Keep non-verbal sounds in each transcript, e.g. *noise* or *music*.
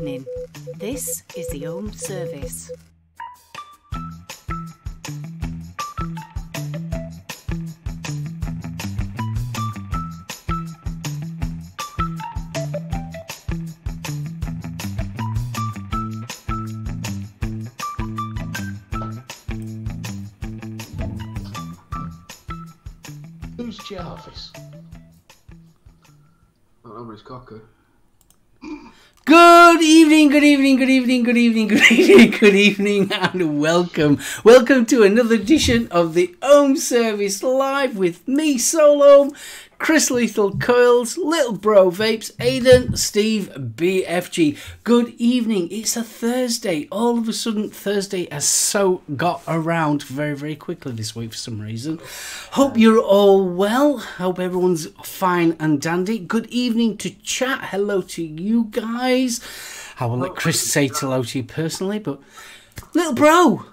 Evening. This is the Ohm Service. Good evening, good *laughs* evening, good evening, and welcome. Welcome to another edition of the Ohm Service Live with me, Solo, Chris Lethal Coils, Little Bro Vapes, Aiden, Steve, BFG. Good evening. It's a Thursday. All of a sudden, Thursday has so got around very, very quickly this week for some reason. Hope you're all well. Hope everyone's fine and dandy. Good evening to chat. Hello to you guys. I will let Chris say hello to you personally, but little bro,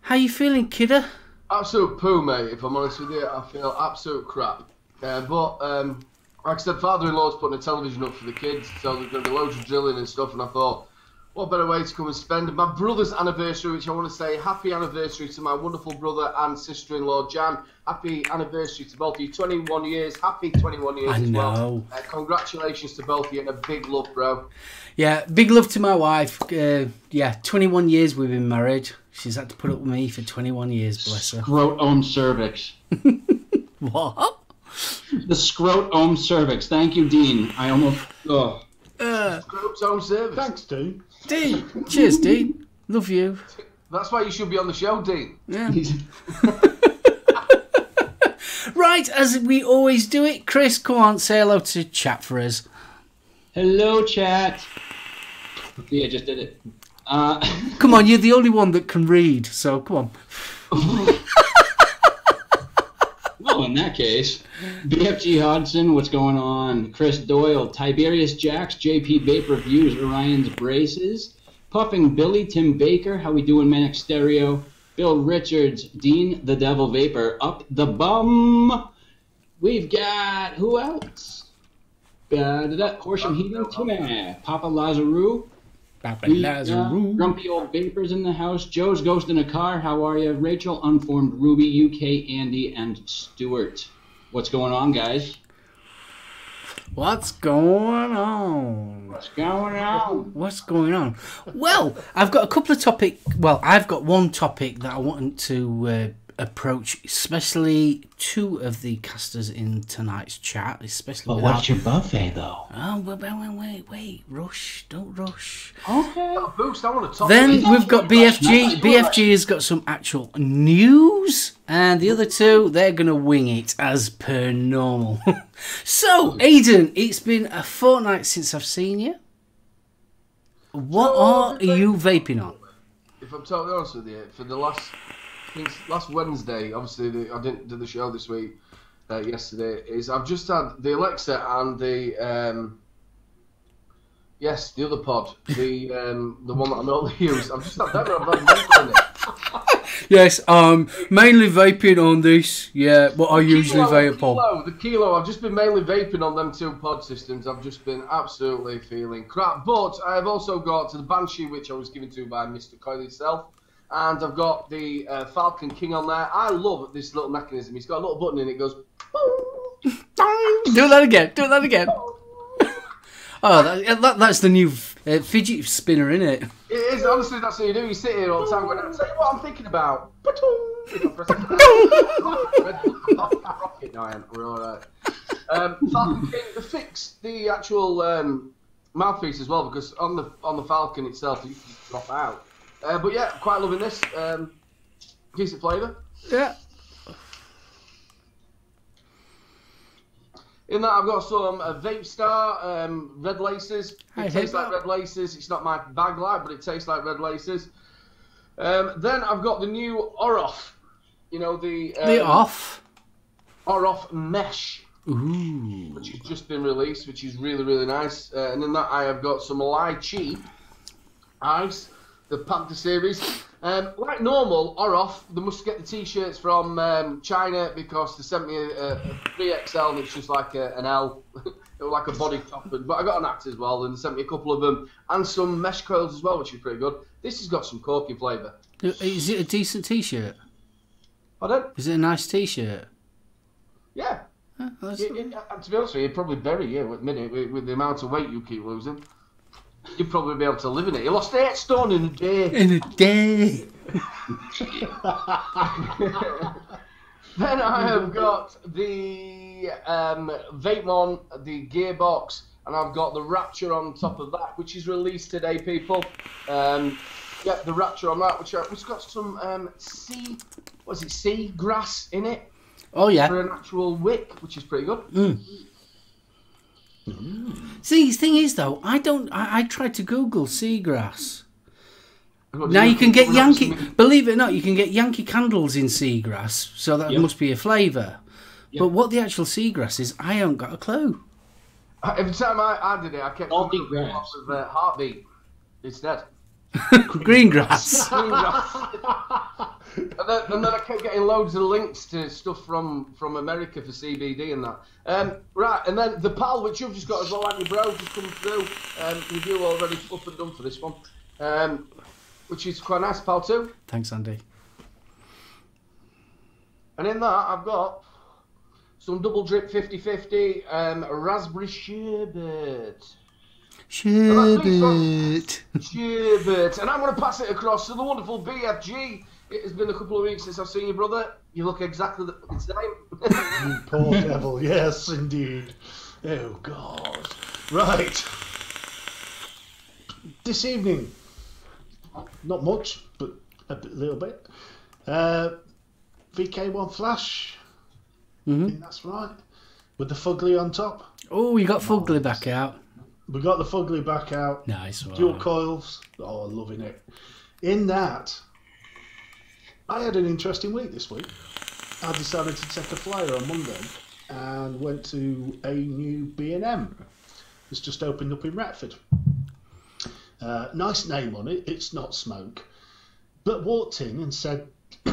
how you feeling, kidder? Absolute poo, mate. If I'm honest with you, I feel absolute crap. Uh, but um, like I said, father-in-law's putting a television up for the kids, so there's going to be loads of drilling and stuff. And I thought, what better way to come and spend my brother's anniversary, which I want to say happy anniversary to my wonderful brother and sister-in-law Jan. Happy anniversary to both of you. 21 years. Happy 21 years I as well. know. Uh, congratulations to both of you and a big love, bro. Yeah, big love to my wife. Uh, yeah, 21 years we've been married. She's had to put up with me for 21 years, bless her. Scrotome cervix. *laughs* What? The scrotome cervix. Thank you, Dean. I almost. Oh. Group's own service. Thanks, Dean. Dean. Cheers, Dean. Love you. That's why you should be on the show, Dean. Yeah. *laughs* Right, as we always do it, Chris, come on, say hello to chat for us. Hello, chat. Yeah, I just did it. Uh, Come on, *laughs* you're the only one that can read, so come on. *laughs* in that case, BFG Hodgson, what's going on? Chris Doyle, Tiberius Jacks, JP Vape Reviews, Orion's Braces, Puffing Billy, Tim Baker, how we doing, Manic Stereo, Bill Richards, Dean the Devil Vapor, Up the Bum. We've got, who else? Horsham Heating, Timmy, Papa Lazarou, Papa got grumpy old vapors in the house. Joe's ghost in a car. How are you? Rachel, unformed Ruby, UK, Andy, and Stuart. What's going on, guys? What's going on? What's going on? What's going on? Well, I've got a couple of topic. Well, I've got one topic that I want to uh, approach, especially two of the casters in tonight's chat, especially. But without- what's your buffet, though? Oh, wait, wait, wait, wait, wait, rush! Don't rush. Okay. Oh, Boost, I want to talk Then to we've got BFG. BFG has got some actual news, and the other two they're gonna wing it as per normal. *laughs* so, Aiden, it's been a fortnight since I've seen you. What are you vaping on? if I'm totally honest with you, for the last since last Wednesday, obviously the, I didn't do the show this week. Uh, yesterday is I've just had the Alexa and the um, yes the other pod the um, the one that I'm normally *laughs* use. I've just had that. I've had it. Yes, um, mainly vaping on this. Yeah, what I usually Kilo, vape the on. the kilo. I've just been mainly vaping on them two pod systems. I've just been absolutely feeling crap. But I've also got the Banshee, which I was given to by Mr. Coyle himself. And I've got the uh, Falcon King on there. I love this little mechanism. He's got a little button in it. Goes. Do that again. Do that again. *laughs* Oh, that, that, that's the new uh, fidget spinner, isn't it? It is honestly that's what you do. You sit here all the time going, "I'll tell you what I'm thinking about." Rocket, no, I am. We're all right. Um, Falcon King, the fix the actual um, mouthpiece as well because on the on the Falcon itself you can drop out. Uh, but yeah, quite loving this. Um, decent flavour. Yeah. In that, I've got some uh, Vape Star um, red laces. It I tastes like that. red laces. It's not my bag light, but it tastes like red laces. Um, then I've got the new Orof. You know the um, The off. Orof Mesh, Ooh. which has just been released, which is really really nice. Uh, and in that, I have got some Lychee Ice, the Panther series. Um, like normal, or off, they must get the t-shirts from um, China because they sent me a, a, a 3XL and it's just like a, an L *laughs* like a body top, and, but I got an axe as well, and they sent me a couple of them and some mesh coils as well, which is pretty good. This has got some corky flavour. Is it a decent T-shirt? Pardon? Is it a nice T-shirt? Yeah. Huh, yeah, to be honest with you, it'd probably bury you at the minute with, with the amount of weight you keep losing. You'd probably be able to live in it. You lost eight stone in a day. In a day. then I have got the um, Vapemon, the gearbox, and I've got the Rapture on top of that, which is released today, people. Um, yeah, the Rapture on that, which, which got some um, sea, what's it, sea grass in it Oh yeah. for an actual wick, which is pretty good. See, the thing is though, I don't. I, I tried to Google seagrass. What, Now you can get we're Yankee. assuming- Believe it or not, you can get Yankee candles in seagrass, so that Yep. must be a flavour. Yep. But what the actual seagrass is, I haven't got a clue. Every time I, I did it, I kept Salty coming up grass. with uh, heartbeat instead. *laughs* Green grass. *laughs* Green grass. and, then, and then I kept getting loads of links to stuff from, from America for CBD and that. Um, right, and then the pal, which you've just got as well, and your bro, just come through. Um, review already up and done for this one. Um, which is quite nice, pal, too. Thanks, Andy. And in that, I've got some double drip 50 50 um, raspberry sherbet. Sherbet. Sherbet. And I'm going to pass it across to the wonderful BFG. It has been a couple of weeks since I've seen you, brother. You look exactly the fucking same. *laughs* You poor devil. Yes, indeed. Oh, God. Right. This evening, not much, but a bit- little bit. Uh, VK1 Flash. I Mhm. think that's right. With the Fugly on top. Oh, you got Fugly back out. We got the Fugly back out. Nice one. Dual coils. Oh, loving it. In that, I had an interesting week this week. I decided to take a flyer on Monday and went to a new B&M. It's just opened up in Retford. Uh, nice name on it. It's not smoke. But walked in and said, *clears throat*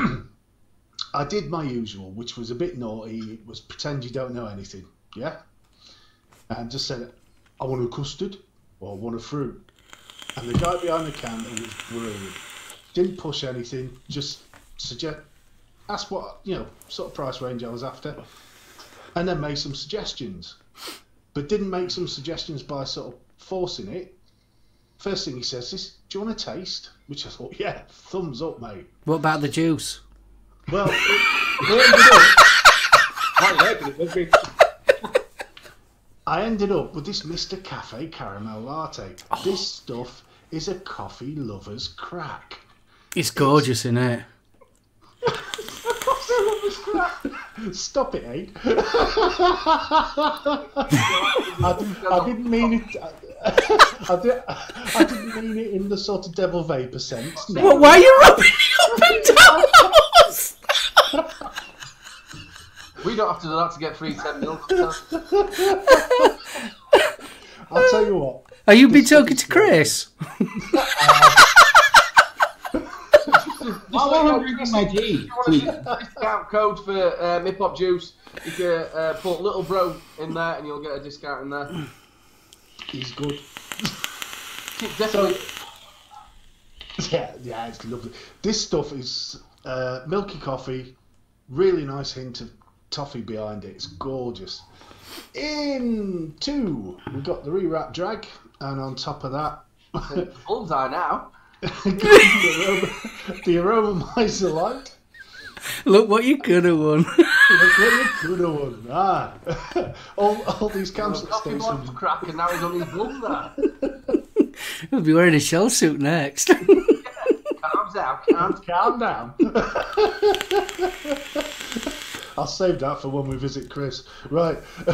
I did my usual, which was a bit naughty. It was pretend you don't know anything. Yeah? And just said, I want a custard or I want a fruit. And the guy behind the counter was brilliant. Didn't push anything, just suggest, ask what, you know, sort of price range I was after. And then made some suggestions. But didn't make some suggestions by sort of forcing it. First thing he says is, Do you want a taste? Which I thought, yeah, thumbs up, mate. What about the juice? Well, it, it *laughs* ended up Quite likely it. I ended up with this Mr. Cafe caramel latte. This stuff is a coffee lover's crack. It's gorgeous, isn't it? *laughs* Stop it, eh? *laughs* I, didn't- I didn't mean it. I, *laughs* did, I didn't mean it in the sort of devil vapor sense. No. Well, why are you rubbing it up and down? We don't have to do that to get free 10 mil. *laughs* I'll tell you what. Are you been talking to Chris? While I'm drinking my tea. you want a discount code for um, Hip Hop Juice, you can uh, put Little Bro in there and you'll get a discount in there. He's good. Definitely. Yeah, yeah, it's lovely. This stuff is uh, milky coffee, really nice hint of toffee behind it. It's gorgeous. In two, we've got the rewrap drag, and on top of that, *laughs* Bullseye now. *laughs* the aroma, the Aromamizer light. Look what you could have won. Look what you could have won. Ah. *laughs* all, all these campsite Coffee block stations. crack and now he's on his Bullseye. He'll be wearing a shell suit next. Calm down, calm Calm down. I'll save that for when we visit Chris. Right. *laughs*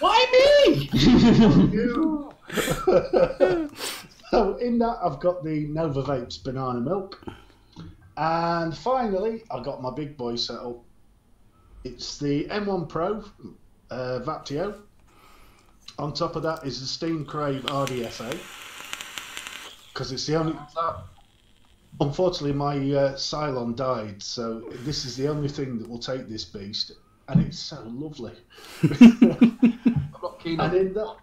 Why me? You. *laughs* so in that I've got the Nova Vapes banana milk, and finally I got my big boy set up. It's the N1 Pro uh, Vaptio. On top of that is the Steam Crave RDSA, because it's the only. Unfortunately, my uh, Cylon died, so this is the only thing that will take this beast. and it's so lovely. *laughs* I'm not keen And on in that,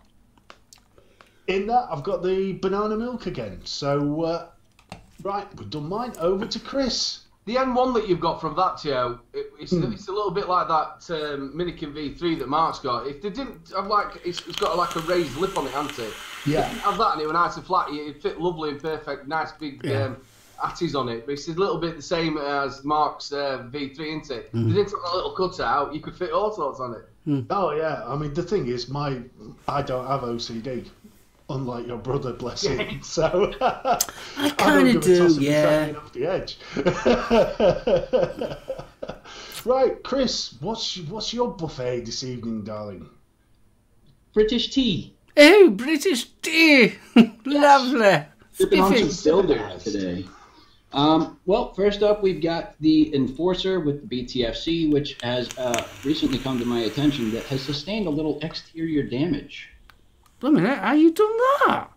in that, I've got the banana milk again. So, uh, right, we've done mine. Over to Chris. The N1 that you've got from that, Tio, it, it's, Hmm. it's a little bit like that um, Minikin V3 that Mark's got. If they didn't have like, it's, it's got like a raised lip on it, hasn't it? Yeah. If you have that and it were nice and flat, it'd fit lovely and perfect, nice big Yeah. um, atties on it. But it's a little bit the same as Mark's uh, V3, isn't it? If they didn't have that little cutout, you could fit all sorts on it. Oh yeah, I mean the thing is, my I don't have OCD, unlike your brother, bless him. *laughs* So *laughs* I I kind give of a do, toss yeah. off the edge. *laughs* right, Chris, what's what's your buffet this evening, darling? British tea. Oh, British tea! Lovely. Sipping on Spiffy. some builder today. Um, well, first up, we've got the Enforcer with the BTFC, which has uh, recently come to my attention that has sustained a little exterior damage. Wait a minute, how you done that?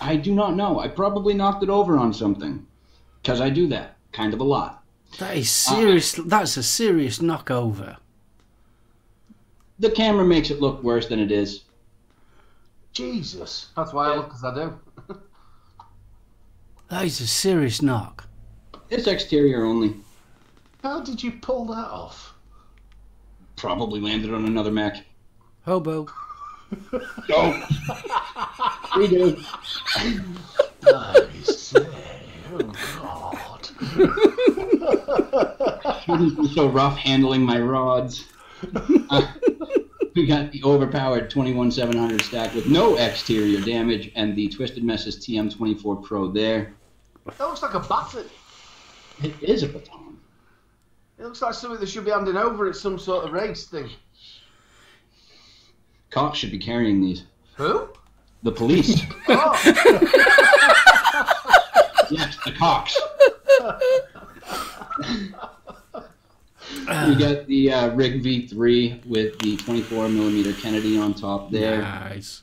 I do not know. I probably knocked it over on something. Because I do that kind of a lot. That is serious. That's a serious knockover. The camera makes it look worse than it is. Jesus, That's why I look as I do. *laughs* That is a serious knock. It's exterior only. how did you pull that off? Probably landed on another Mac. Hobo. *laughs* Go! Redo. I say, oh God. Shouldn't *laughs* be so rough handling my rods. Uh, we got the overpowered 21700 stack with no exterior damage and the Twisted Messes TM24 Pro there. That looks like a baton. It is a baton. It looks like something they should be handing over at some sort of race thing. Cops should be carrying these. Who? The police. *laughs* Oh, *laughs* yes, the cops. we got the uh, Rig V3 with the 24 millimeter Kennedy on top there. Nice.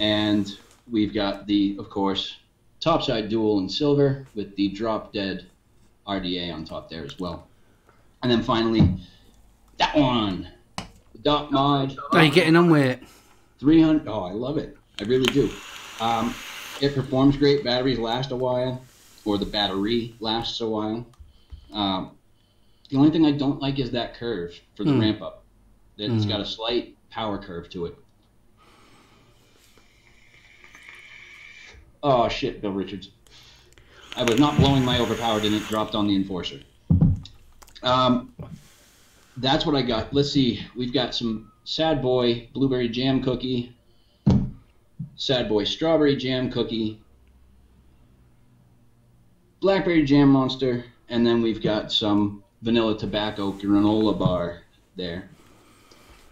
And we've got the, of course, topside dual in silver with the drop dead RDA on top there as well. And then finally, that one, the dot mod How you getting on with it? 300. Oh, I love it. I really do. Um, it performs great. Batteries last a while, or the battery lasts a while. Um, the only thing I don't like is that curve for the Hmm. ramp up. It's Hmm. got a slight power curve to it. Oh shit, Bill Richards. I was not blowing my overpowered and it dropped on the enforcer. Um, that's what I got. Let's see. We've got some Sad Boy blueberry jam cookie, Sad Boy strawberry jam cookie, blackberry jam monster, and then we've got some vanilla tobacco granola bar there.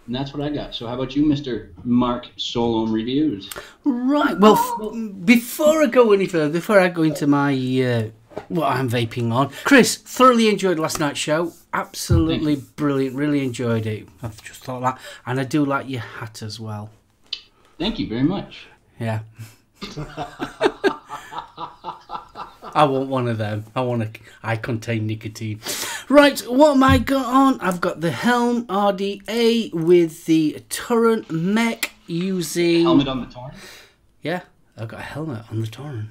And that's what I got. So how about you, Mr. Mark SoulOhm Reviews? Right. Well, f- before I go any further, before I go into my uh, what I'm vaping on, Chris thoroughly enjoyed last night's show. Absolutely brilliant. Really enjoyed it. I've just thought that, and I do like your hat as well. Thank you very much. Yeah. *laughs* I want one of them. I want to. I contain nicotine. Right, what am I got on? I've got the Helm RDA with the Torrent mech using. Helmet on the torn. Yeah, I've got a helmet on the Torrent.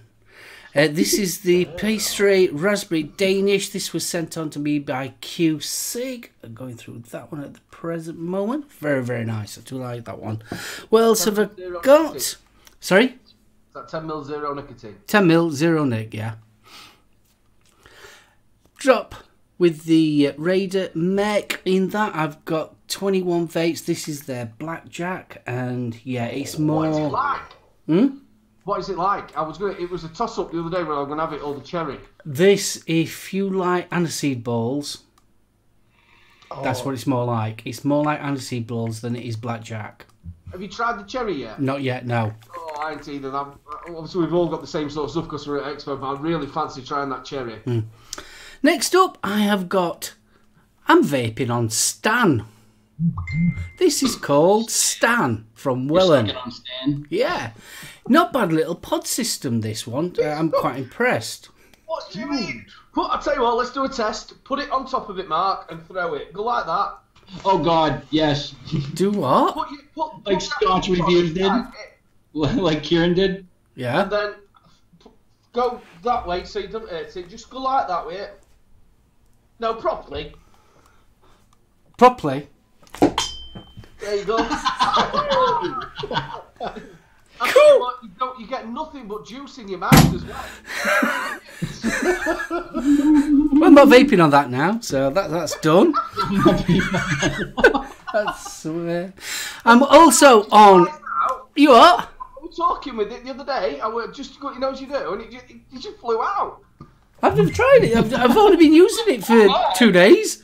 Uh, this is the pastry raspberry Danish. This was sent on to me by Q Sig. I'm going through that one at the present moment. Very, very nice. I do like that one. What else have I got? Sorry? is that 10 mil zero nicotine? 10 mil, zero nick, yeah. Drop with the Raider mech. In that, I've got 21 vapes. This is their blackjack, and yeah, it's more. What is it like? Hmm? What is it like? I was gonna. It was a toss up the other day when I was gonna have it or the cherry. This, if you like aniseed balls, that's what it's more like. It's more like aniseed balls than it is blackjack. Have you tried the cherry yet? Not yet, no. Oh, I ain't either. I'm, obviously, we've all got the same sort of stuff because we're at Expo, but I really fancy trying that cherry. Next up, I have got. I'm vaping on Stan. This is called Stan from Welland. Suck it on Stan. Yeah, not bad little pod system. This one, uh, I'm quite impressed. What do you mean? Put, I'll tell you what, let's do a test. Put it on top of it, Mark, and throw it. Go like that. Oh God, yes, *laughs* Do what? Put, you, put, put Like that Scotch reviews did? *laughs* like Kieran did. Yeah. And then go that way so you don't hurt it. Just go like that way. No, properly. Properly. There you go. *laughs* I tell you what, you, don't, you get nothing but juice in your mouth as well. Well, I'm not vaping on that now, so that that's done. *laughs* that's. Uh, I'm also on. You are. I was talking with it the other day. I went just go, you know what you do, and it just, it just flew out. I've never tried it. I've, I've only been using it for two days.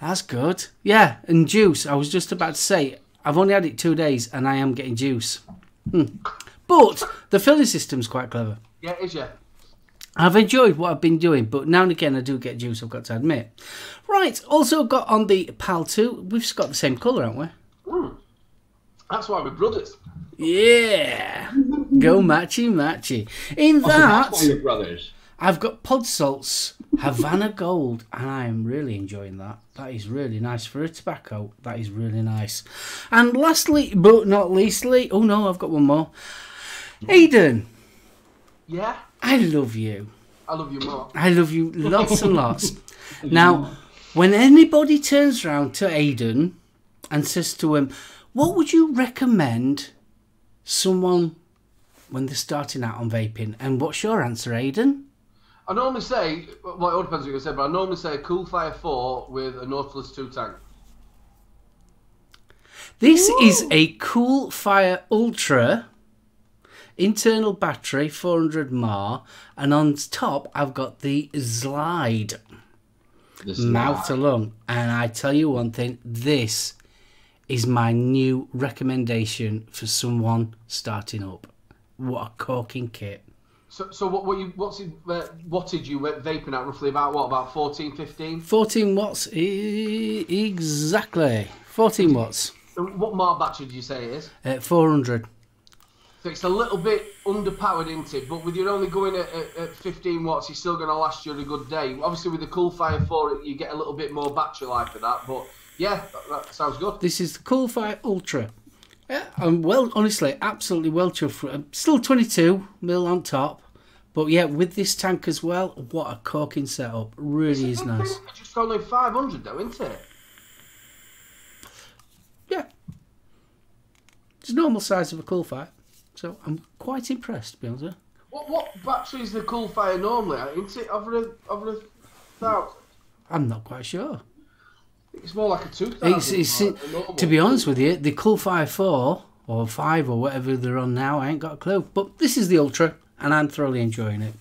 That's good. Yeah, and juice. I was just about to say, I've only had it two days and I am getting juice. Hmm. But the filling system's quite clever. Yeah, it is yeah. I've enjoyed what I've been doing, but now and again I do get juice, I've got to admit. Right, also got on the PAL 2. We've got the same colour, haven't we? That's why we're brothers. Yeah. Go matchy matchy. In that. That's why we're brothers. I've got Pod Salts Havana Gold, and I am really enjoying that. That is really nice for a tobacco. That is really nice. And lastly, but not leastly, oh no, I've got one more. Aiden, Yeah, I love you. I love you more. I love you lots and lots. *laughs* Now, when anybody turns round to Aiden and says to him, What would you recommend someone when they're starting out on vaping? And what's your answer, Aiden? I normally say, well, it all depends what you're say, but I normally say a Cool Fire 4 with a Nautilus 2 tank. This is a Cool Fire Ultra internal battery, 400 mAh, and on top I've got the Slide This mouth to lung. And I tell you one thing, this is my new recommendation for someone starting up. What a corking kit. So, so what, what you, what's it, uh, wattage you vaping at roughly about what, about 14, 15? 14 watts, e- exactly. 14 watts, And What mark battery do you say it is? uh, 400. So it's a little bit underpowered, isn't it? But with you only going at, at, at 15 watts, you're still going to last you a good day. Obviously, with the Cool Fire 4, you get a little bit more battery life for that. But yeah, that, that sounds good. This is the Cool Fire Ultra. Yeah, I'm well, honestly, absolutely well chuffed. Uh, I'm still 22 mil on top, but yeah, with this tank as well, what a corking setup. Really is nice. It's just only 500 though, isn't it? Yeah, it's normal size of a Cool Fire, so I'm quite impressed. To be honest. What what battery is the Cool Fire normally? Isn't it over a over a thousand? I'm not quite sure. It's more like a 2000. It's, it's, a to be honest with you, the Cool Fire 4 or 5 or whatever they're on now, I ain't got a clue. But this is the Ultra, and I'm thoroughly enjoying it.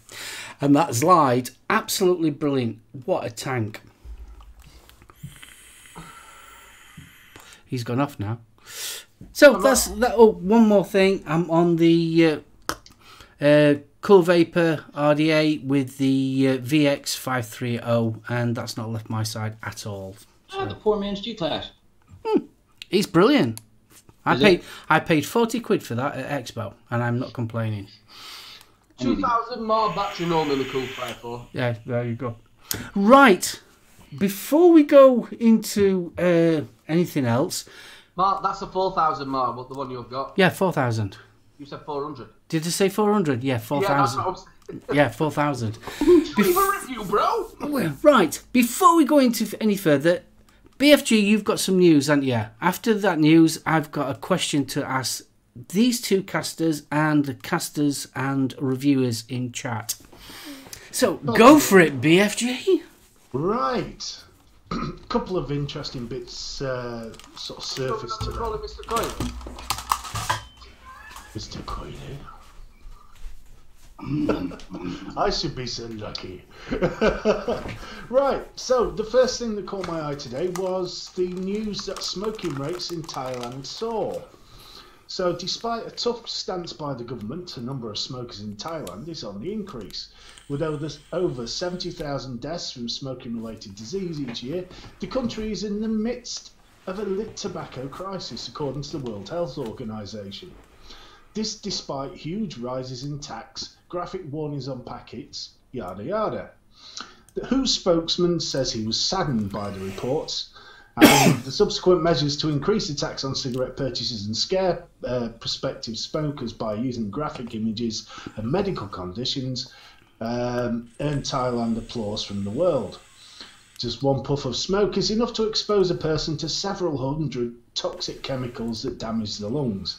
And that slide, absolutely brilliant. What a tank. He's gone off now. So that's that. Oh, one more thing. I'm on the uh, uh, Cool Vapor RDA with the uh, VX530, and that's not left my side at all. Ah, the poor man's G class. It's brilliant. I Is paid it? I paid forty quid for that at Expo, and I'm not complaining. 2000 more battery normally the Cool Fire 4. Yeah, there you go. Right, before we go into uh, anything else, Mark, that's a 4000 mark, but the one you've got. yeah, four thousand. You said 400. Did I say four hundred? Yeah, four thousand. Yeah, that's thousand. what I was *laughs* Yeah, four thousand. Leave a review, bro. Right, before we go into any further, BFG, you've got some news, haven't you? After that news, I've got a question to ask these two casters and the casters and reviewers in chat. So go for it, BFG. Right. A *clears throat* couple of interesting bits uh, sort of surfaced today. Call it Mr. Coin. Mr. Coily. Mm, mm, mm. I should be so lucky. *laughs* right, so the first thing that caught my eye today was the news that smoking rates in Thailand soar. So, despite a tough stance by the government, the number of smokers in Thailand is on the increase. With over, over 70,000 deaths from smoking related disease each year, the country is in the midst of a lit tobacco crisis, according to the World Health Organization. This despite huge rises in tax, graphic warnings on packets, yada yada. The WHO spokesman says he was saddened by the reports And the subsequent measures to increase the tax on cigarette purchases and scare uh, prospective smokers by using graphic images of medical conditions um, earned Thailand applause from the world. Just one puff of smoke is enough to expose a person to several hundred toxic chemicals that damage the lungs.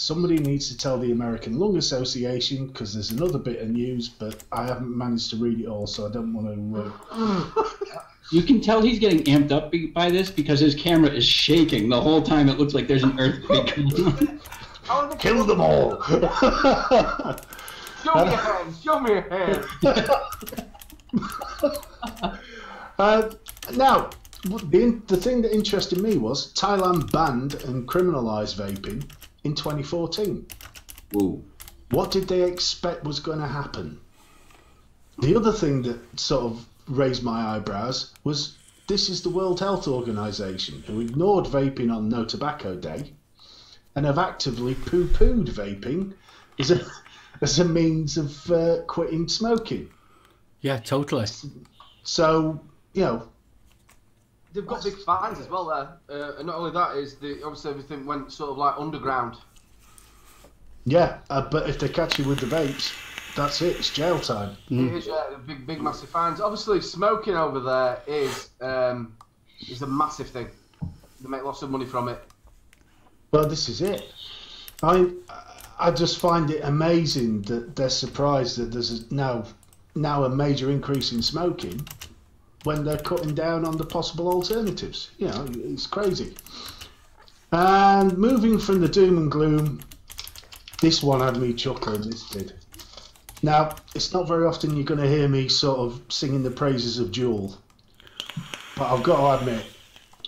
Somebody needs to tell the American Lung Association because there's another bit of news, but I haven't managed to read it all, so I don't want to. Uh... *laughs* You can tell he's getting amped up by this because his camera is shaking the whole time. It looks like there's an earthquake. *laughs* Kill them all! *laughs* Show me your hands. Show me your hands. Uh, now, the, the thing that interested me was Thailand banned and criminalised vaping in 2014. Whoa. What did they expect was going to happen? The other thing that sort of raised my eyebrows was this is the World Health Organization who ignored vaping on No Tobacco Day and have actively poo pooed vaping as a, *laughs* as a means of uh, quitting smoking. Yeah, totally. So, you know, They've got big fines as well there. Uh, and not only that is the obviously everything went sort of like underground. yeah, uh, but if they catch you with the vapes, that's it, it's jail time. It is yeah, big, big, massive fines. Obviously, smoking over there is um, is a massive thing. They make lots of money from it. Well, this is it. I I just find it amazing that they're surprised that there's a, now now a major increase in smoking when they're cutting down on the possible alternatives. You know, it's crazy. And moving from the doom and gloom, this one had me chuckling. This did. Now, it's not very often you're going to hear me sort of singing the praises of Juul, but I've got to admit,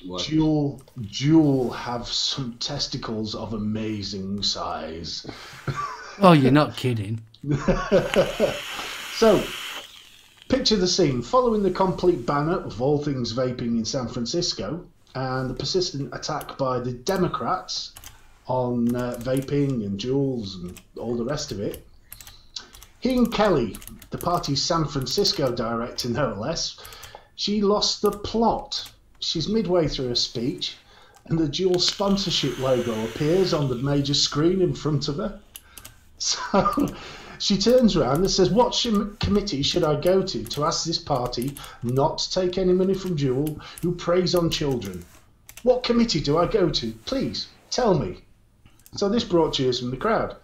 What? Juul, Juul have some testicles of amazing size. Oh, you're not kidding. *laughs* So, picture the scene following the complete banner of all things vaping in San Francisco and the persistent attack by the Democrats on uh, vaping and Juuls and all the rest of it. Heen Kelly, the party's San Francisco director, no less, she lost the plot. She's midway through a speech, and the dual sponsorship logo appears on the major screen in front of her. *laughs* So she turns around and says, What sh- committee should I go to to ask this party not to take any money from Juul who preys on children? What committee do I go to? Please, tell me. So this brought cheers from the crowd.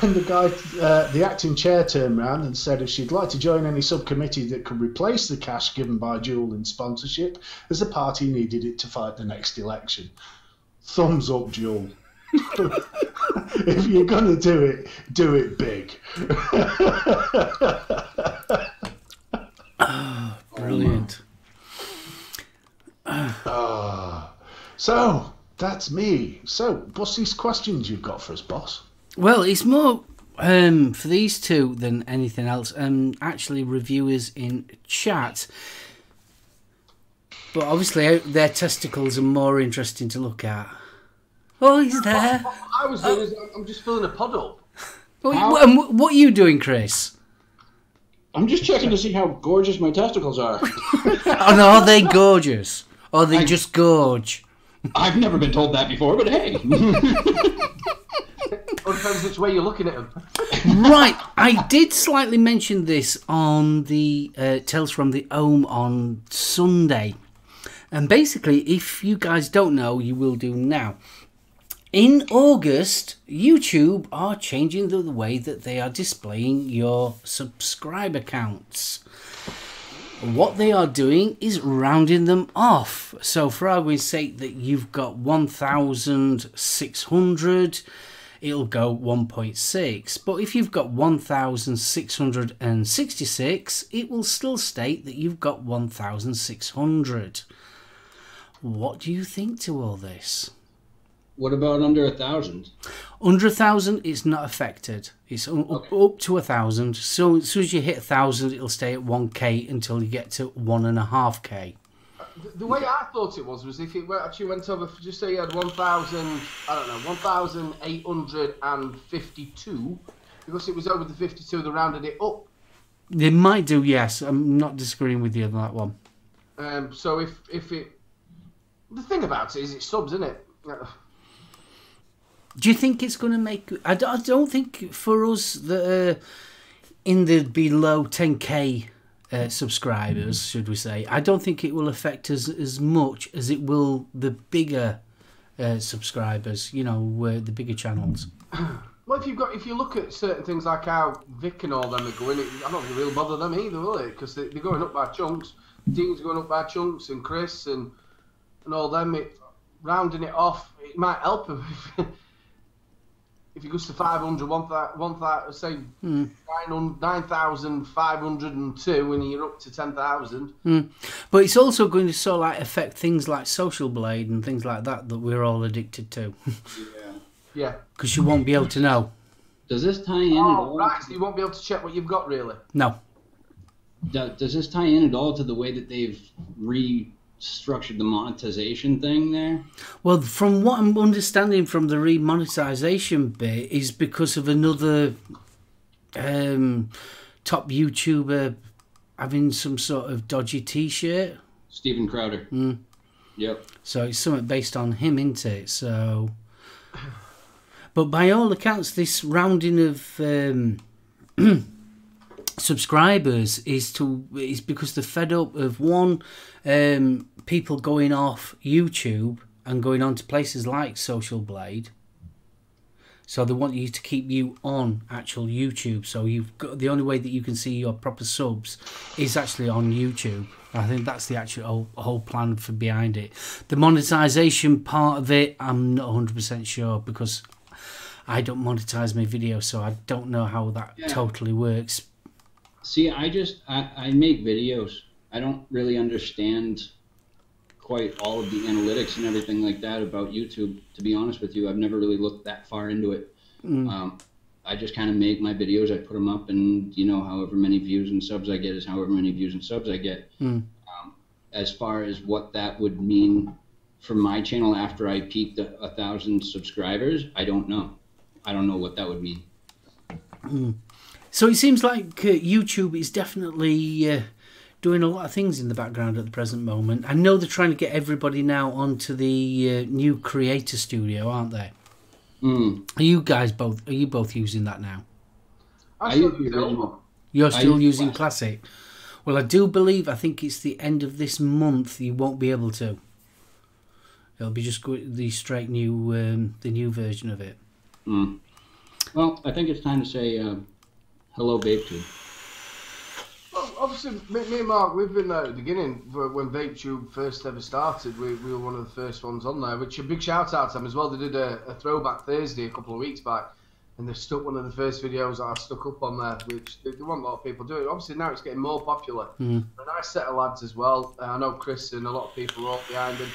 Then the guy, uh, the acting chair turned round and said if she'd like to join any subcommittee that could replace the cash given by Juul in sponsorship, as the party needed it to fight the next election. Thumbs up, Juul. If you're gonna do it, do it big. *sighs* Brilliant. so that's me. So, what's these questions you've got for us, boss? Well, it's more um, for these two than anything else. Um, actually, reviewers in chat. But obviously, uh, their testicles are more interesting to look at. Oh, he's there. What I was doing is I'm just filling a pod up. What, what, what are you doing, Chris? I'm just checking to see how gorgeous my testicles are. *laughs* Oh, no, are they gorgeous? Or they I- just gorge? I've never been told that before, but hey. *laughs* Or depends which way you're looking at them. *laughs* right, I did slightly mention this on the uh, Tales from the Ohm on Sunday. And basically, if you guys don't know, you will do now. In August, YouTube are changing the, way that they are displaying your subscriber counts. What they are doing is rounding them off. So, for argument's sake, that you've got 1,600, it'll go 1.6. But if you've got 1,666, it will still state that you've got 1,600. What do you think to all this? What about under a thousand? Under a thousand, it's not affected. It's u- up, up to a thousand. So as soon as you hit a thousand, it'll stay at one k until you get to one and a half k. The, the way I thought it was was if it actually went over, just say you had 1,000, I don't know, 1,852, because it was over the 52, they rounded it up. They might do, yes. I'm not disagreeing with you on that one. Um, so if if it the thing about it is it subs, isn't it? Do you think it's going to make? I don't, I don't think for us that uh, in the below 10k uh, subscribers, should we say? I don't think it will affect us as much as it will the bigger uh, subscribers. You know, uh, the bigger channels. *clears throat* Well, if you've got, if you look at certain things like how Vic and all them are going, it, I don't think it really bother them either, will it? Because they, they're going up by chunks. Dean's going up by chunks, and Chris and and all them. It, rounding it off, it might help them. *laughs* If, if he goes to 500, one, hmm. thou- one, thou- say. 900 9,502, and you're up to 10,000. Hmm. But it's also going to sort of like affect things like Social Blade and things like that that we're all addicted to, Yeah. because you won't be able to know. Does this tie in at Oh, all? right. So you won't be able to check what you've got, really. No. Do- Does this tie in at all to the way that they've restructured the monetization thing there? Well, from what I'm understanding from the remonetization bit, is because of another um, top YouTuber having some sort of dodgy T-shirt. Steven Crowder. Mm. Yep. So it's something based on him, isn't it? So, *sighs* but by all accounts, this rounding of um, *clears throat* subscribers is to is because they're fed up of one um, people going off YouTube and going on to places like Social Blade. So they want you to keep you on actual YouTube. So you've got the only way that you can see your proper subs is actually on YouTube. I think that's the actual whole, whole plan for behind it. The monetization part of it, I'm not 100% sure because I don't monetize my videos, so I don't know how that Yeah. totally works. See, I just I, I make videos. I don't really understand quite all of the analytics and everything like that about YouTube. To be honest with you, I've never really looked that far into it. Mm. Um, I just kind of make my videos. I put them up, and you know, however many views and subs I get is however many views and subs I get. Mm. Um, as far as what that would mean for my channel after I peaked a, a thousand subscribers, I don't know. I don't know what that would mean. So it seems like uh, YouTube is definitely uh, doing a lot of things in the background at the present moment. I know they're trying to get everybody now onto the uh, new Creator Studio, aren't they? Mm. Are you guys both? Are you both using that now? I I still use the use the old original. You're still use using Classic. Classic. Well, I do believe. I think it's the end of this month. You won't be able to. It'll be just the straight new, um, the new version of it. Mm. Well, I think it's time to say uh, hello, BabeTube. Well, obviously, me, me and Mark, we've been there at the beginning for when VapeTube first ever started. We, we were one of the first ones on there, which a big shout out to them as well. They did a, a throwback Thursday a couple of weeks back, and they stuck one of the first videos that I stuck up on there, which there there weren't a lot of people doing. Obviously, now it's getting more popular. Mm. A nice set of lads as well. Uh, I know Chris and a lot of people are all behind them.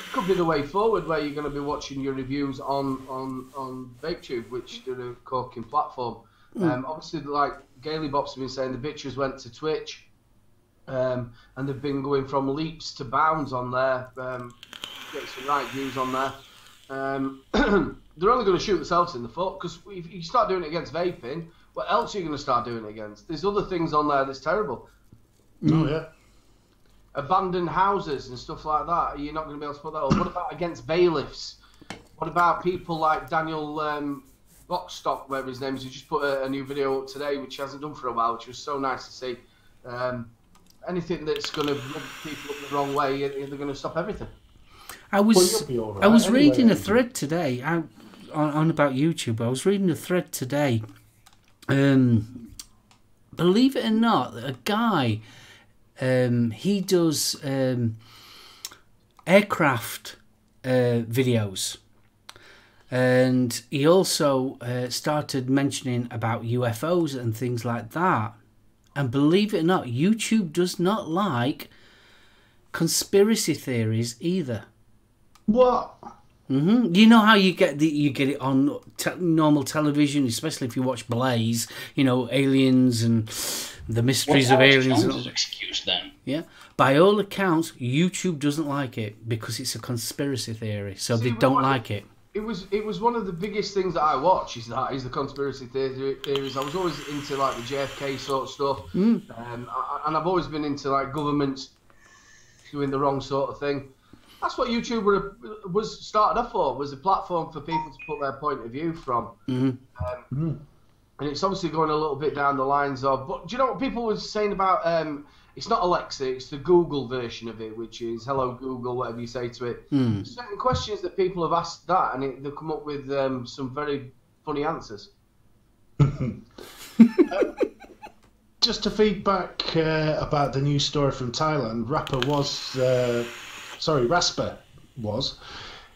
It could be the way forward where you're going to be watching your reviews on on on VapeTube, which they're a corking platform. Um, obviously, like Gaily Bop's been saying, the bitches went to Twitch, um, and they've been going from leaps to bounds on there. Um, getting some right views on there. Um, *clears throat* they're only going to shoot themselves in the foot because if you start doing it against vaping, what else are you going to start doing it against? There's other things on there that's terrible. Oh yeah. Abandoned houses and stuff like that. You're not going to be able to put that up. What about against bailiffs? What about people like Daniel um, Boxstock, whatever his name is, He just put a, a new video up today, which he hasn't done for a while, which was so nice to see. Um, anything that's going to rub people up the wrong way, they're going to stop everything. I was you'll be all right I was anyway, reading a thread today I, on, on about YouTube. I was reading a thread today. Um, believe it or not, a guy um, he does um, aircraft uh, videos, and he also uh, started mentioning about UFOs and things like that. And believe it or not, YouTube does not like conspiracy theories either. What? hmm You know how you get the you get it on te- normal television, especially if you watch Blaze. You know, aliens and the mysteries of aliens. and all- excuse then? yeah, by all accounts, YouTube doesn't like it because it's a conspiracy theory, so See, they don't what- like it. It was it was one of the biggest things that I watch is that is the conspiracy theory, theories. I was always into like the JFK sort of stuff, um, I- and I've always been into like governments doing the wrong sort of thing. that's what YouTube were, was started off for. Was a platform for people to put their point of view from. Mhm. Um, And it's obviously going a little bit down the lines of. But do you know what people were saying about? Um, it's not Alexa, it's the Google version of it, which is "Hello Google," whatever you say to it. Hmm. Certain questions that people have asked that, and it, they've come up with um, some very funny answers. *laughs* Just to feedback uh, about the news story from Thailand, Rapper was, uh, sorry, Rasper was.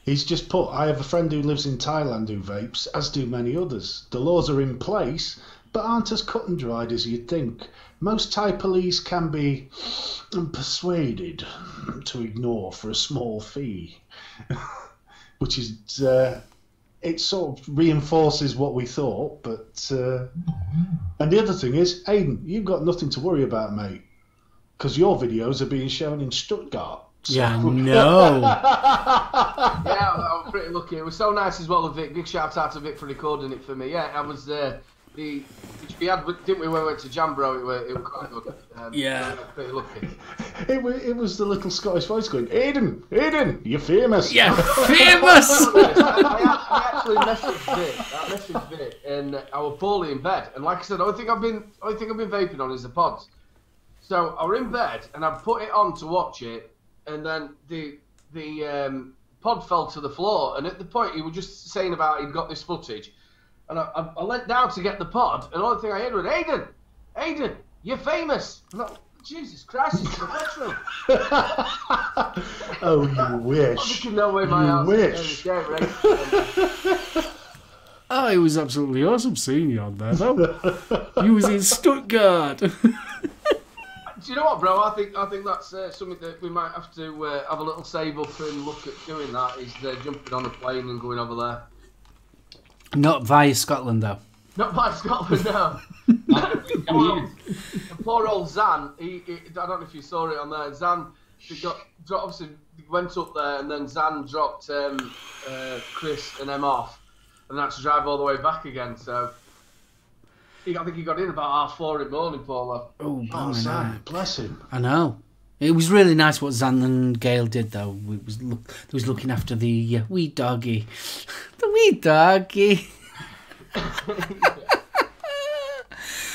He's just put, I have a friend who lives in Thailand who vapes, as do many others. The laws are in place, but aren't as cut and dried as you'd think. Most Thai police can be persuaded to ignore for a small fee, *laughs* which is, uh, it sort of reinforces what we thought, but. Uh, and the other thing is, Aiden, you've got nothing to worry about, mate, because your videos are being shown in Stuttgart. So- Yeah, no. yeah, I *laughs* was pretty lucky. It was so nice as well. Vic, big shout out to Vic for recording it for me. Yeah, I was uh, the which we had, didn't we? When we went to Jambro, it was, it was quite good. Um, Yeah. so I was pretty lucky. It was, it was the little Scottish voice going, Aiden, Aiden, you're famous. Yeah, *laughs* famous. I, I actually messaged Vic. I messaged Vic, and I was poorly in bed. And like I said, the only thing I've been, only thing I've been vaping on is the pods. So I was in bed, and I put it on to watch it, and then the the um, pod fell to the floor. And at the point, he was just saying about he'd got this footage, and I, I, I leant down to get the pod, and the only thing I heard was, "Aiden, Aiden, you're famous." I'm like, Jesus Christ, it's professional. *laughs* oh, you wish. can know where my You house wish. is. *laughs* Right. Oh, it was absolutely awesome seeing you on there, though. You was in Stuttgart. *laughs* Do you know what, bro? I think I think that's uh, something that we might have to uh, have a little save up and look at doing. That is uh, jumping on a plane and going over there. Not via Scotland, though. Not by Scotland, no. *laughs* *laughs* Come here. And poor old Zan. He, he, I don't know if you saw it on there. Zan, he got obviously went up there, and then Zan dropped um, uh, Chris and them off, and had to drive all the way back again. So. He, I think he got in about half four in the morning, Paula. Oh, Oh, blimey, Sam, no. bless him. I know. It was really nice what Zan and Gail did, though. It was look, it was looking after the uh, wee doggy, *laughs* the wee doggy. *laughs*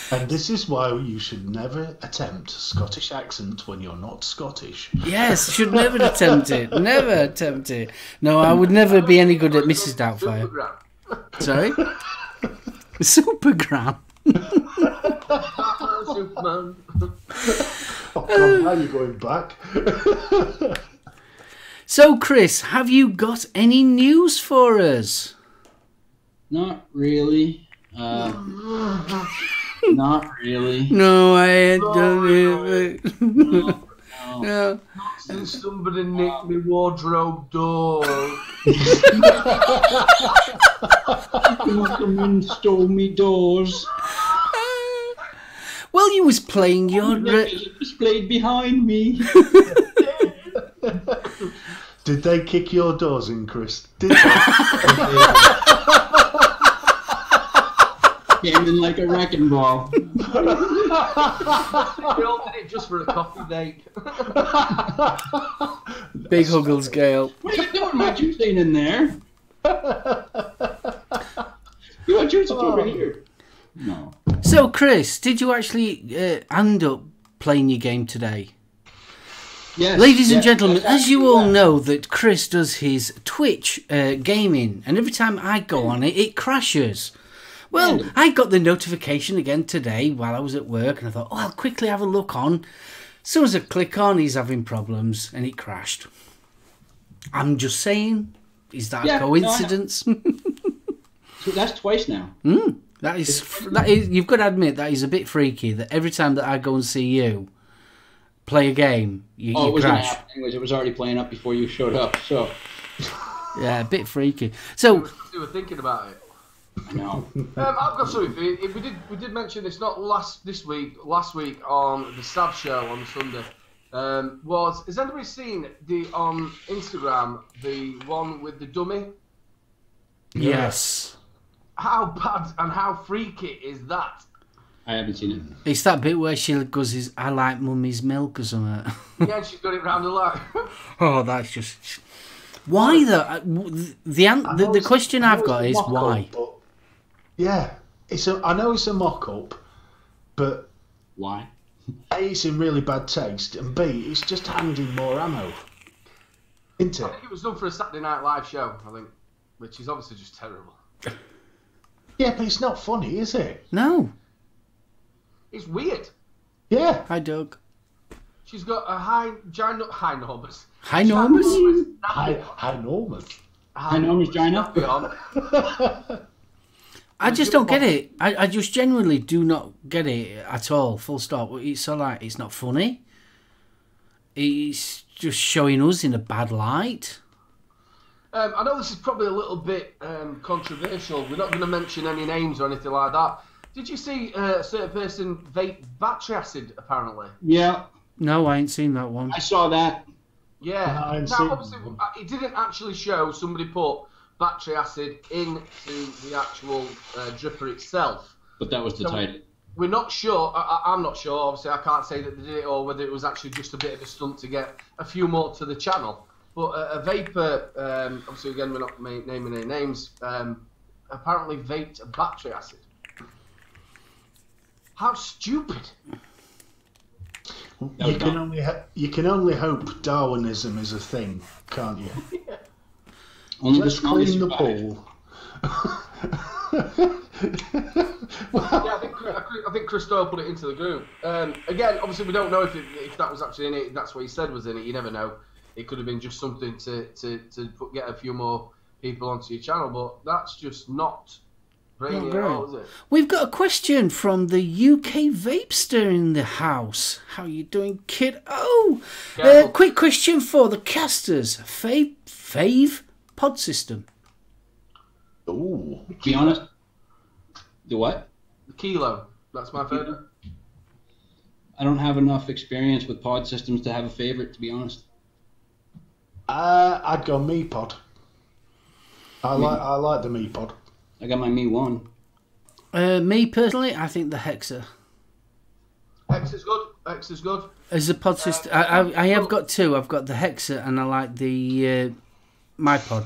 And this is why you should never attempt Scottish accent when you're not Scottish. Yes, should never attempt it. Never attempt it. No, I would never be any good at Mrs. Doubtfire. Sorry, *laughs* Supergran. Superman. Oh, God, now you're going back. *laughs* So, Chris, have you got any news for us? Not really. Uh, *laughs* not really. No, I ain't done it. No, no. no. Since somebody nicked my wardrobe door. *laughs* Come and stole me doors. Well, you was playing your. Uh, It was played behind me. *laughs* Did they kick your doors in, Chris? Did they? *laughs* Came in like a wrecking ball. they all did it just for a coffee date. *laughs* Big Huggles Gale. What are you doing? What you saying in there? You want yours over here? No. So, Chris, did you actually uh, end up playing your game today? Yes. Ladies and yes, gentlemen, yes, as you all yeah. know, that Chris does his Twitch uh, gaming, and every time I go on it, it crashes. Well. I got the notification again today while I was at work, and I thought, oh, I'll quickly have a look on. As soon as I click on, he's having problems, and it crashed. I'm just saying, is that Yeah, a no, coincidence? *laughs* So that's twice now. That is, that is, you've got to admit that is a bit freaky. That every time that I go and see you play a game, you, Oh, you it was an crash. app. Anyways, it was already playing up before you showed up. So Yeah, a bit freaky. *laughs* So, we were thinking about it. I know. *laughs* Um, I've got something for you. If We did we did mention this not last this week, last week on the Stab Show on Sunday. Um, was has anybody seen the on Instagram the one with the dummy? yes. How bad and how freaky is that? I haven't seen it. It's that bit where she goes, "Is I like mummy's milk or something." *laughs* Yeah, she's got it round the line. *laughs* oh, that's just why the uh, the an- I the, the question I I've got is mock-up, why. but- yeah, it's a. I know it's a mock-up, but Why? A, it's in really bad taste, and B, it's just handing more ammo. Isn't I think it was done for a Saturday Night Live show, I think, which is obviously just terrible. Yeah, but it's not funny, is it? No, It's weird. Yeah. hi Doug. She's got a high, giant, high enormous. Hi Normus. High, high enormous. High enormous Gina? I just don't get it. I, I just genuinely do not get it at all. Full stop. It's so like it's not funny. It's just showing us in a bad light. Um, I know this is probably a little bit um, controversial. We're not going to mention any names or anything like that. Did you see uh, a certain person vape battery acid? Apparently, Yeah, No, I ain't seen that one. I saw that. yeah. No, I now, obviously, uh, it didn't actually show somebody put battery acid into the actual uh, dripper itself. But that was the So- title. We're not sure. I, I- I'm not sure. Obviously, I can't say that they did it or whether it was actually just a bit of a stunt to get a few more to the channel. But a, a vapor, um, obviously, again, we're not ma- naming any names. Um, apparently, vaped a battery acid. How stupid! That You can dumb. only ha- you can only hope Darwinism is a thing, can't you? *laughs* Only the Let's clean the survive. pool. well, *laughs* Yeah, I think I think- Chris Doyle put it into the group. Um, again, obviously, we don't know if it, if that was actually in it. That's what he said was in it. You never know. It could have been just something to to, to put, get a few more people onto your channel, but that's just not brainy Not at all, is it? We've got a question from the UK Vapester in the house. How are you doing, kid? Oh, uh, quick question for the casters. Fave, fave pod system. ooh, Be honest. The what? The kilo. That's my favourite. I don't have enough experience with pod systems to have a favorite, to be honest. Uh, I'd go Mi-Pod. I like I like the Mi-Pod. I got my Mi-One. Uh, me personally, I think the Hexa. X is good. X is good. As a pod system, I, I, I have got two. I've got the Hexa and I like the uh, my pod.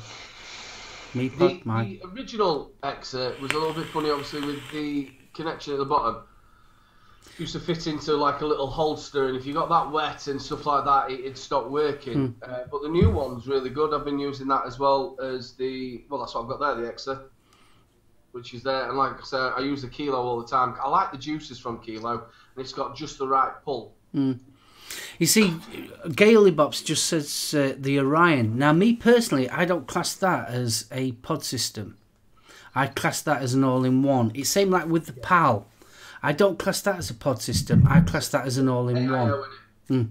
Me The, my. the original X uh, was a little bit funny, obviously, with the connection at the bottom. Used to fit into like a little holster, and if you got that wet and stuff like that, it, it'd stop working. Uh, but the new one's really good. I've been using that as well as the well, that's what I've got there, the Exa, which is there. And like I said, I use the Kilo all the time. I like the juices from Kilo, and it's got just the right pull. You see, Gaily Bops just says uh, the Orion. Now, me personally, I don't class that as a pod system. I class that as an all-in-one. It's same like with the PAL. I don't class that as a pod system. I class that as an all-in-one. AIO in it.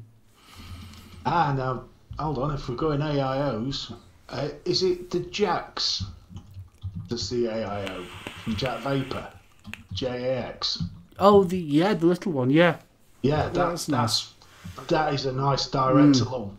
Ah, now hold on. If we're going AIOs, uh, is it the Jacks? That's the AIO from Jack Vapor, JAX. Oh, the yeah, the little one, yeah. Yeah, That's that's that's that is a nice direct along.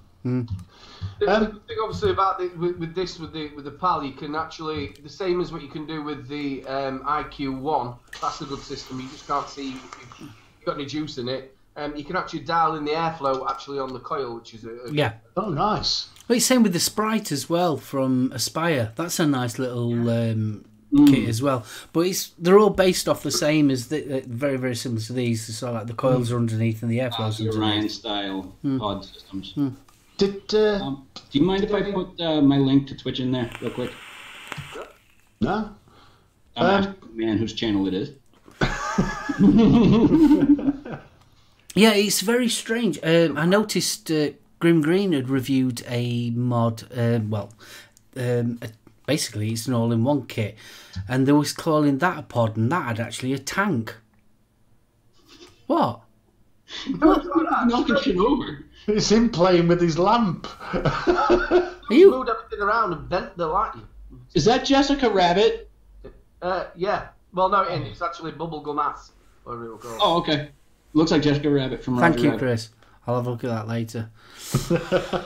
The, Um, the thing, obviously, about the, with, with this, with the with the PAL, you can actually the same as what you can do with the um, IQ One. That's a good system. You just can't see if you've got any juice in it. Um, you can actually dial in the airflow actually on the coil, which is a, a Yeah. Oh, nice. Well, it's same with the Spryte as well from Aspire. That's a nice little um, Mm. kit as well. But it's they're all based off the same as the, uh, very very similar to these. So like the coils are underneath and the Uh, airflow's the underneath. Orion style pod systems. Did uh, Um, do you mind if I put uh, my link to Twitch in there real quick? no? I'm Um, asking the man whose channel it is. *laughs* Yeah, it's very strange. Um, I noticed uh, Grimm Green had reviewed a mod. Uh, well, um, a, basically, it's an all-in-one kit, and they was calling that a pod, and that had actually a tank. What? *laughs* Knocking shit over. It's him playing with his lamp. Are you? moved everything around and bent the light. Is that Jessica Rabbit? Uh, yeah. Well, no, it. It's actually bubblegum ass, whatever it'll. Oh, okay. Looks like Jessica Rabbit from Thank Roger you, Rabbit. Chris. I'll have a look at that later. *laughs*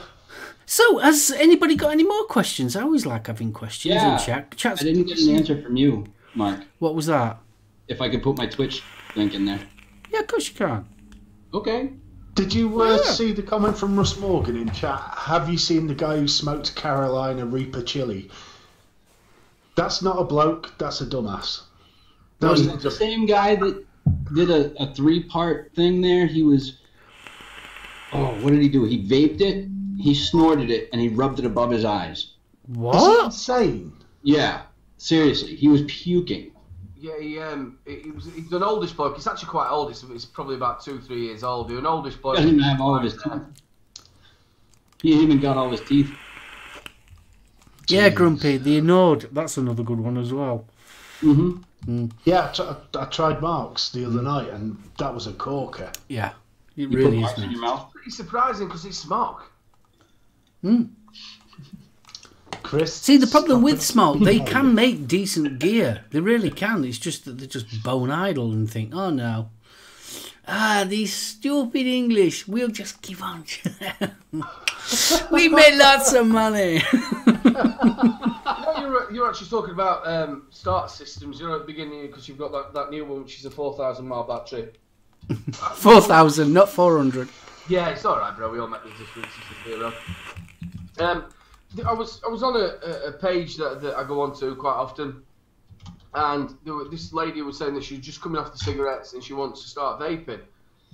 so, has anybody got any more questions? I always like having questions Yeah. in chat. Chat's, I didn't get an answer from you, Mark. What was that? If I could put my Twitch link in there. Yeah, of course you can. Okay. Did you uh, Yeah. see the comment from Russ Morgan in chat? Have you seen the guy who smoked Carolina Reaper chili? That's not a bloke. That's a dumbass. That was Was the same guy that did a, a three part thing there? He was. Oh, what did he do? He vaped it, he snorted it, and he rubbed it above his eyes. Is he What? insane? Yeah, seriously, he was puking. Yeah, he, um, he, he was, he's an oldish bloke. He's actually quite old. He's, he's probably about two, three years old. He's an oldish bloke. Doesn't even have all his teeth. He even got all his teeth. Yeah, Jeez. Grumpy, the Anode. That's another good one as well. Mm-hmm. Yeah, I, tried Mark's the other night, and that was a corker. Yeah, it You really is. wax in nice. your mouth. Pretty surprising because it's Smok. See, the problem with Smok, they can make decent gear. They really can. It's just that they're just bone idle and think, oh no. Ah, these stupid English. We'll just give on. to them. *laughs* we made lots of money. No, you're, you're actually talking about um, starter systems. You know, at the beginning because you've got that, that new one, which is a 4,000 mile battery. *laughs* 4,000, not 400. Yeah, it's all right, bro. We all make the differences here, bro. Um, I was I was on a, a- page that, that I go on to quite often, and there were, this lady was saying that she's just coming off the cigarettes and she wants to start vaping,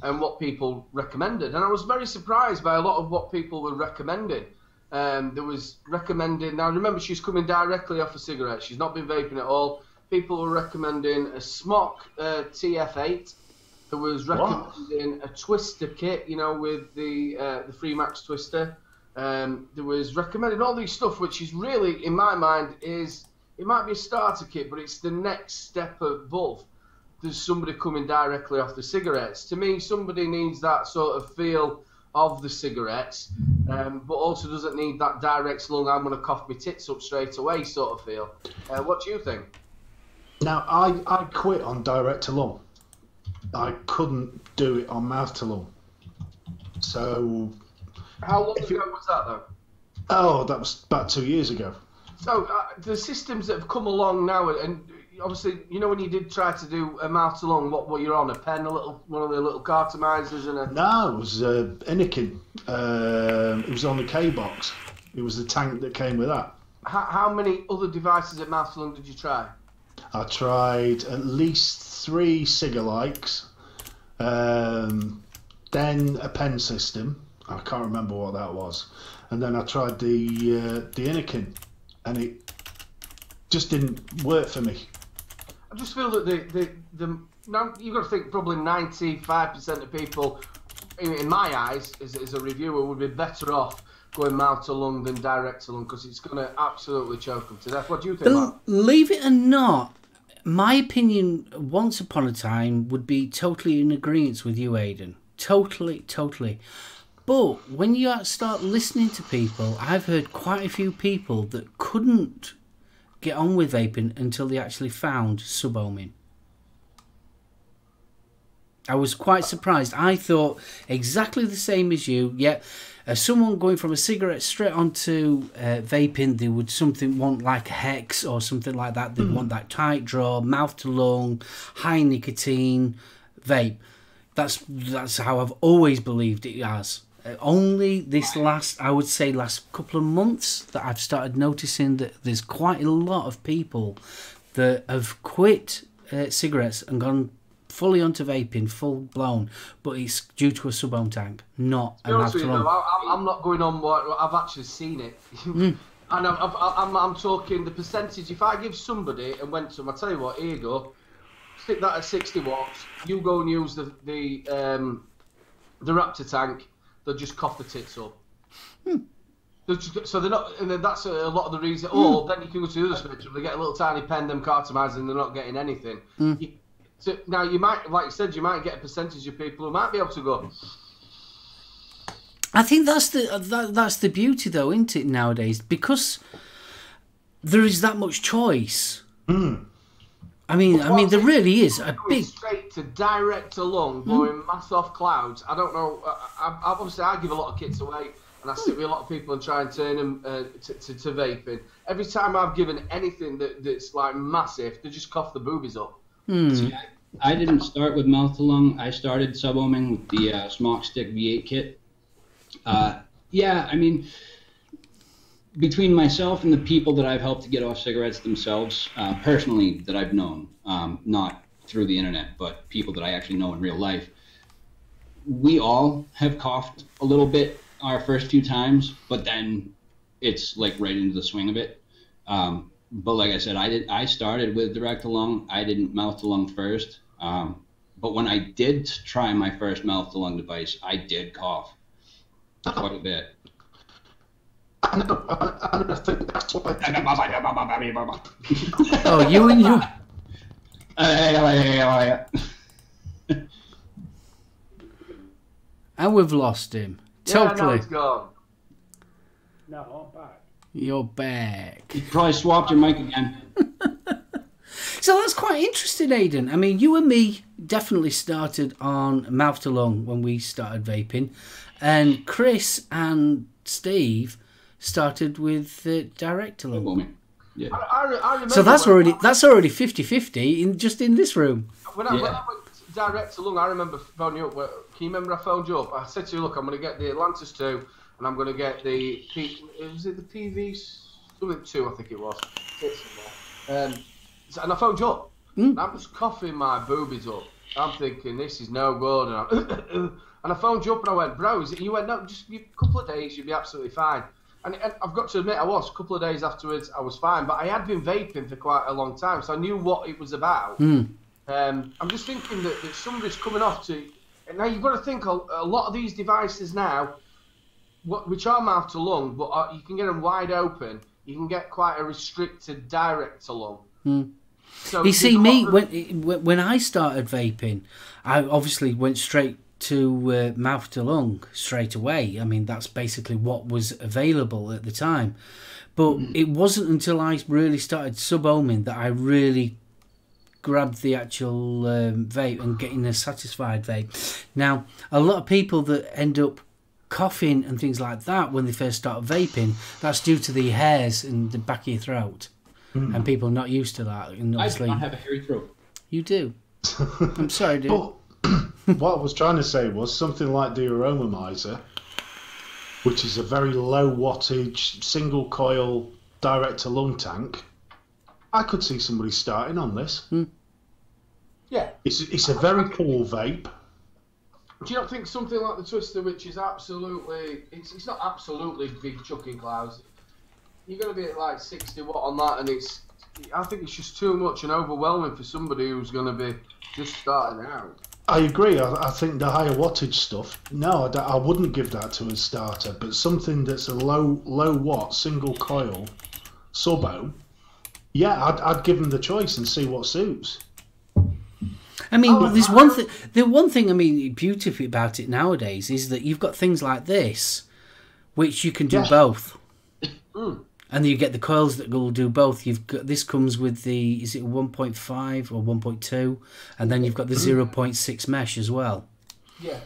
and what people recommended, and I was very surprised by a lot of what people were recommending. Um, there was recommending. Now remember, she's coming directly off a cigarette. She's not been vaping at all. People were recommending a Smok uh, TF8. There was recommending a twister kit, you know, with the uh, the Freemax twister. Um, there was recommended all these stuff, which is really, in my mind, is it might be a starter kit, but it's the next step above. There's somebody coming directly off the cigarettes. To me, somebody needs that sort of feel of the cigarettes, um, but also doesn't need that direct slung, I'm going to cough my tits up straight away sort of feel. Uh, what do you think? Now, I, I quit on direct to lung. I couldn't do it on mouth to lung. So, How long ago was that, though? oh, that was about two years ago. So uh, the systems that have come along now, and obviously, you know, when you did try to do a mouth along, what were you on? A pen, a little, one of the little cartomizers, and a. No, it was uh, Anakin. Um, it was on the K box. It was the tank that came with that. How, how many other devices at mouth to lung did you try? I tried at least three Cigar likes, um, then a pen system. I can't remember what that was, and then I tried the uh, the Anakin, and it just didn't work for me. I just feel that the the, the now you've got to think probably ninety five percent of people, in, in my eyes, as, as a reviewer, would be better off going mouth to lung than direct to lung because it's going to absolutely choke them to death. What do you think? Bel- Mark? Leave it or not, my opinion once upon a time would be totally in agreement with you, Aidan. Totally, totally. But when you start listening to people, I've heard quite a few people that couldn't get on with vaping until they actually found subohming. I was quite surprised. I thought exactly the same as you. Yet, as someone going from a cigarette straight onto uh, vaping, they would something want like a hex or something like that. They'd want that tight draw, mouth to lung, high nicotine vape. That's that's how I've always believed it as. Only this last, I would say, last couple of months that I've started noticing that there's quite a lot of people that have quit uh, cigarettes and gone fully onto vaping, full blown, but it's due to a sub-ohm tank, not an you, after I, I'm- I'm not going on what I've actually seen it. *laughs* and I'm, I'm, I'm talking the percentage. If I give somebody and went to them, I tell you what, here you go, stick that at 60 watts. You go and use the the um, the Raptor tank. They'll just cough the tits up. Hmm. They're just, so they're not, and then that's a, a lot of the reason. Oh, hmm. then you can go to the other spectrum. They get a little tiny pen, them cartomizers, and they're not getting anything. Hmm. You, so now you might, like you said, you might get a percentage of people who might be able to go. I think that's the uh, that, that's the beauty though, isn't it nowadays? Because there is that much choice. I mean, I mean, there really is a big. straight to direct to lung, blowing mass off clouds. I don't know. I, I, I- obviously, I give a lot of kits away, and I sit with a lot of people and try and turn them uh, to, to, to vaping. Every time I've given anything that, that's like massive, they just cough the boobies up. Hmm. See, I didn't start with mouth to lung. I started sub ohming with the uh, Smok Stick V8 kit. Uh, yeah, I mean, between myself and the people that I've helped to get off cigarettes themselves, uh, personally, that I've known, um, not through the internet, but people that I actually know in real life, we all have coughed a little bit our first few times, but then it's like right into the swing of it. Um, but like I said, I did. I started with direct to lung. I didn't mouth to lung first. Um, but when I did try my first mouth to lung device, I did cough quite a bit. I know, I, I think that's what I did. Oh, you and you. And we've lost him. Totally. Yeah, no, Totally. it's gone. No, I'm back. You're back. You probably swapped your mic again. *laughs* So that's quite interesting, Aidan. I mean, you and me definitely started on mouth to lung when we started vaping, and Chris and Steve started with uh, direct to lung. Yeah. I, I, I remember So that's when- already that's already 50-50 in just in this room. When I, when I went direct to lung, I remember phoning you up. Well, Can you remember I phoned you up? I said to you, look, I'm going to get the Atlantis 2 and I'm going to get the. P, was it the PV something 2, I think it was. It's. Um, and I phoned you up. Mm. And I was coughing my boobies up. I'm thinking, this is no good. And, I, *coughs* and I phoned you up and I went, bro, is it? And you went, no, just a couple of days, you'll be absolutely fine. And, and I've got to admit, I was. A couple of days afterwards, I was fine. But I had been vaping for quite a long time, so I knew what it was about. Hmm. Um, I'm just thinking that, that somebody's coming off to. Now you've got to think a, a lot of these devices now, what, which are mouth to lung, but are, you can get them wide open. You can get quite a restricted direct to lung. Hmm. So You see, me when- when I started vaping, I obviously went straight to uh, mouth to lung straight away. I mean, that's basically what was available at the time. But it wasn't until I really started sub ohming that I really grabbed the actual um, vape and getting a satisfied vape. Now, a lot of people that end up coughing and things like that when they first start vaping, that's due to the hairs in the back of your throat. And people are not used to that. And I obviously, don't have a hairy throat. you do. *laughs* I'm sorry, dude. But what I was trying to say was something like the Aromamizer, which is a very low wattage, single coil, direct to lung tank. I could see somebody starting on this. Hmm. yeah. It's, it's a very cool vape. Do you not think something like the Twister, which is absolutely, it's, it's not absolutely big chucking clouds. You're going to be at like 60 watt on that, and it's, I think it's just too much and overwhelming for somebody who's going to be just starting out. I agree. I, I think the higher wattage stuff. No, I wouldn't give that to a starter. But something that's a low low watt single coil subo. Yeah, I'd, I'd give them the choice and see what suits. I mean, Oh, there's I- one thing. The one thing I mean, beautifully about it nowadays is that you've got things like this, which you can do Yeah. both, Mm. And you get the coils that will do both. You've got this comes with the is it 1.5 or 1.2, and then you've got the 0.6 mesh as well. Yeah.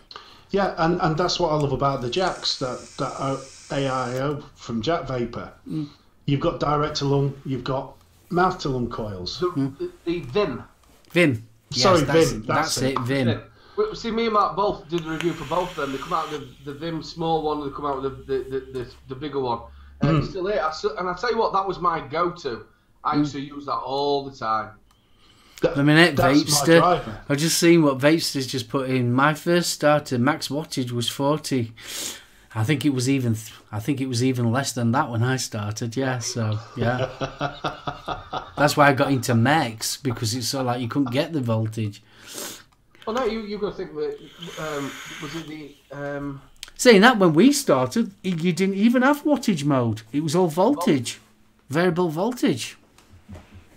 Yeah, and, and that's what I love about the jacks that that are AIO from Jack Vapor. Mm. You've got direct to lung. You've got mouth to lung coils. The, mm. the, the Vim. Vim. Yes, Sorry, that's, Vim, That's, that's it, it. Vim. Yeah. See, me and Mark both did a review for both of them. They come out with the, the Vim small one, and they come out with the, the, the, the, the bigger one. And it's still here. I still, and I tell you what, that was my go-to. I used to use that all the time. That- A minute, that's my Vapester. I've just seen what Vapester's just put in. My first starter max wattage was 40. I think it was even. th- I think it was even less than that when I started. Yeah, so yeah, *laughs* that's why I got into max because it's so like you couldn't get the voltage. Well, no, you you got to think that um, was it the um, Saying that when we started, you didn't even have wattage mode. It was all voltage, variable voltage.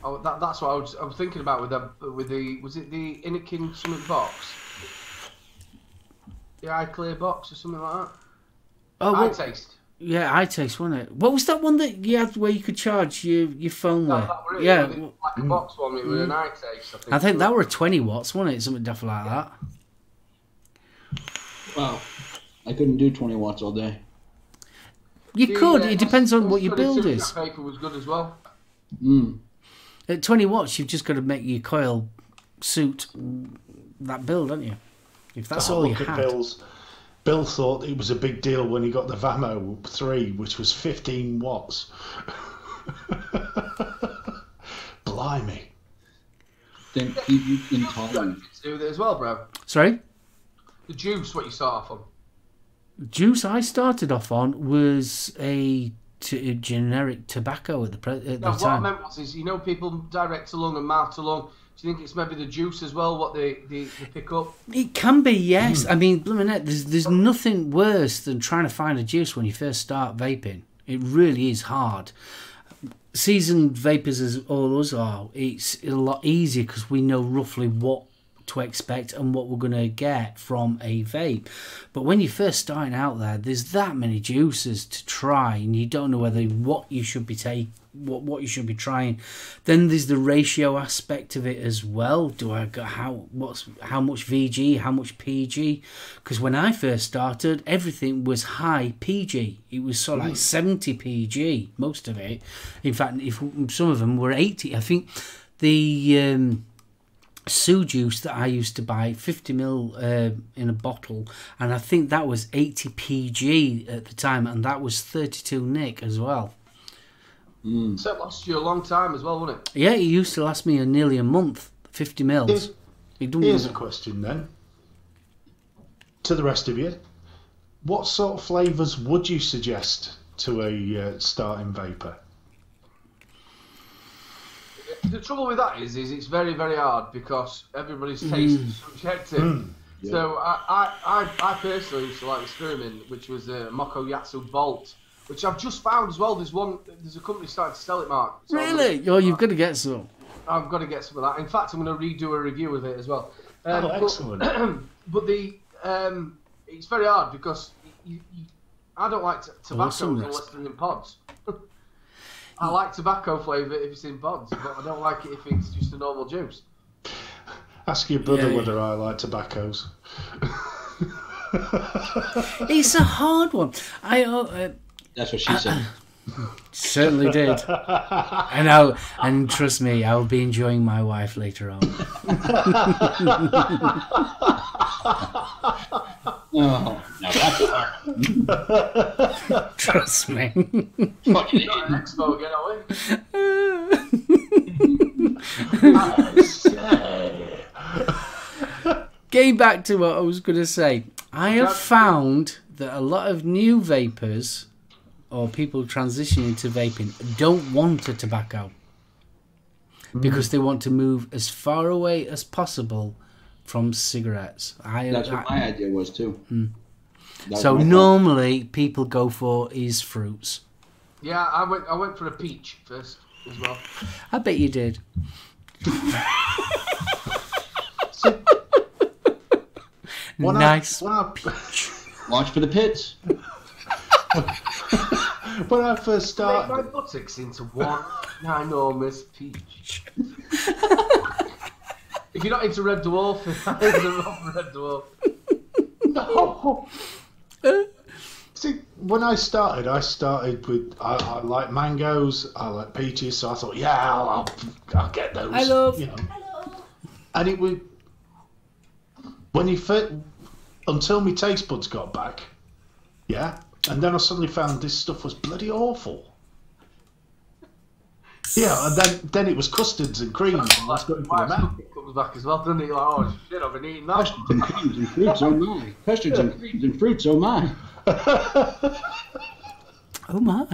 oh, that, that's what I was, I was thinking about with the with the was it the Innokin something box, the iClear box or something like that. Oh, I what, taste. yeah, iTaste, wasn't it? What was that one that you had where you could charge your your phone That, with? that were it, yeah, with the black box one. with was an iTaste. I think. I think that were 20 watts, wasn't it? Something daft like that. Wow. I couldn't do 20 watts all day. You The, could. uh, It depends on what your build S22 is. Paper was good as well. Mm. At 20 watts, you've just got to make your coil suit that build, don't you? If that's Oh, all you had. Bill's. Bill thought it was a big deal when he got the Vamo 3, which was 15 watts. *laughs* Blimey. Then keep you intolerant. To do with it as well, bro. Sorry? The juice, what you start off on. Juice I started off on was a generic tobacco at the, pre- at the No, what I meant was, is you know, people direct to lung and mouth to lung. Do you think it's maybe the juice as well, what they, they, they pick up? It can be, yes. Hmm. I mean, blooming there's there's nothing worse than trying to find a juice when you first start vaping. It really is hard. Seasoned vapors, as all us are, it's a lot easier because we know roughly what to expect and what we're going to get from a vape. But when you're first starting out there, there's that many juices to try, and you don't know whether what you should be taking, what what you should be trying. Then there's the ratio aspect of it as well. Do I got how what's how much VG, how much PG? Because when I first started, everything was high PG. It was sort of like 70 PG, most of it. In fact, if some of them were 80, I think the um, Sue juice that I used to buy, 50 mil uh, in a bottle, and I think that was 80 PG at the time, and that was 32 Nick as well. So it lasts you a long time as well, wouldn't it? Yeah, it used to last me a, nearly a month, 50 mils. Here's, It don't- here's a question then. To the rest of you. What sort of flavours would you suggest to a uh, starting vapor? The trouble with that is, is it's very, very hard because everybody's taste is subjective. So I, I, I, I personally used to like the spearmint, which was a Moko Yatsu Bolt, which I've just found as well. There's one, there's a company starting to sell it, Mark. So Really? gonna- Oh, you've got to get some. I've got to get some of that. In fact, I'm going to redo a review of it as well. Um, Oh, but- excellent. *clears throat* But the um, it's very hard because you, you, I don't like t- tobacco Awesome, unless they're in pods. *laughs* I like tobacco flavour if it's in pods, but I don't like it if it's just a normal juice. Ask your brother Yeah, yeah. whether I like tobaccos. *laughs* It's a hard one. I uh, uh, That's what she said. certainly did. And I'll, and trust me, I'll be enjoying my wife later on. *laughs* Oh, now that's hard. *laughs* Trust me. Fucking Not expo again, are we? Getting back to what I was going to say, I have found that a lot of new vapors or people transitioning to vaping don't want a tobacco because they want to move as far away as possible from cigarettes. I, That's what I- my idea was too. Hmm. That was so my thought. normally people go for is fruits. Yeah, I went. I went for a peach first as well. I bet you did. *laughs* When I- nice. when I, Watch for the pits. *laughs* when I first started, Make my started, buttocks into one enormous peach. *laughs* if you're not into Red Dwarf, I love Red Dwarf. *laughs* see, when I started, I started with I, I like mangoes, I like peaches, so I thought, yeah, I'll, I'll, I'll get those. I love- you know. And it was when you fit until my taste buds got back, yeah, and then I suddenly found this stuff was bloody awful. Yeah, and then then it was custards and creams, and I was going for the Wife's mouth. cooking comes back as well, doesn't it? Like, oh shit, I've been eating that. Custards and creams and fruits, oh my. *laughs* Custards and creams and fruits, oh my. *laughs* Oh my.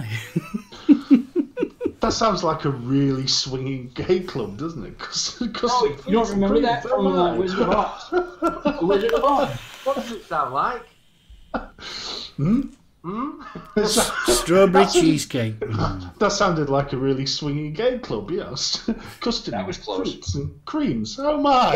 That sounds like a really swinging gay club, doesn't it? Custard, custard You don't fruits and remember that from oh uh. Wizard of Oz? *laughs* Wizard of Oz. What does it sound like? Hmm? *laughs* Strawberry That's a- cheesecake. *laughs* That sounded like a really swinging gay club, yes. *laughs* Custard, That was close. fruits and creams. Oh my!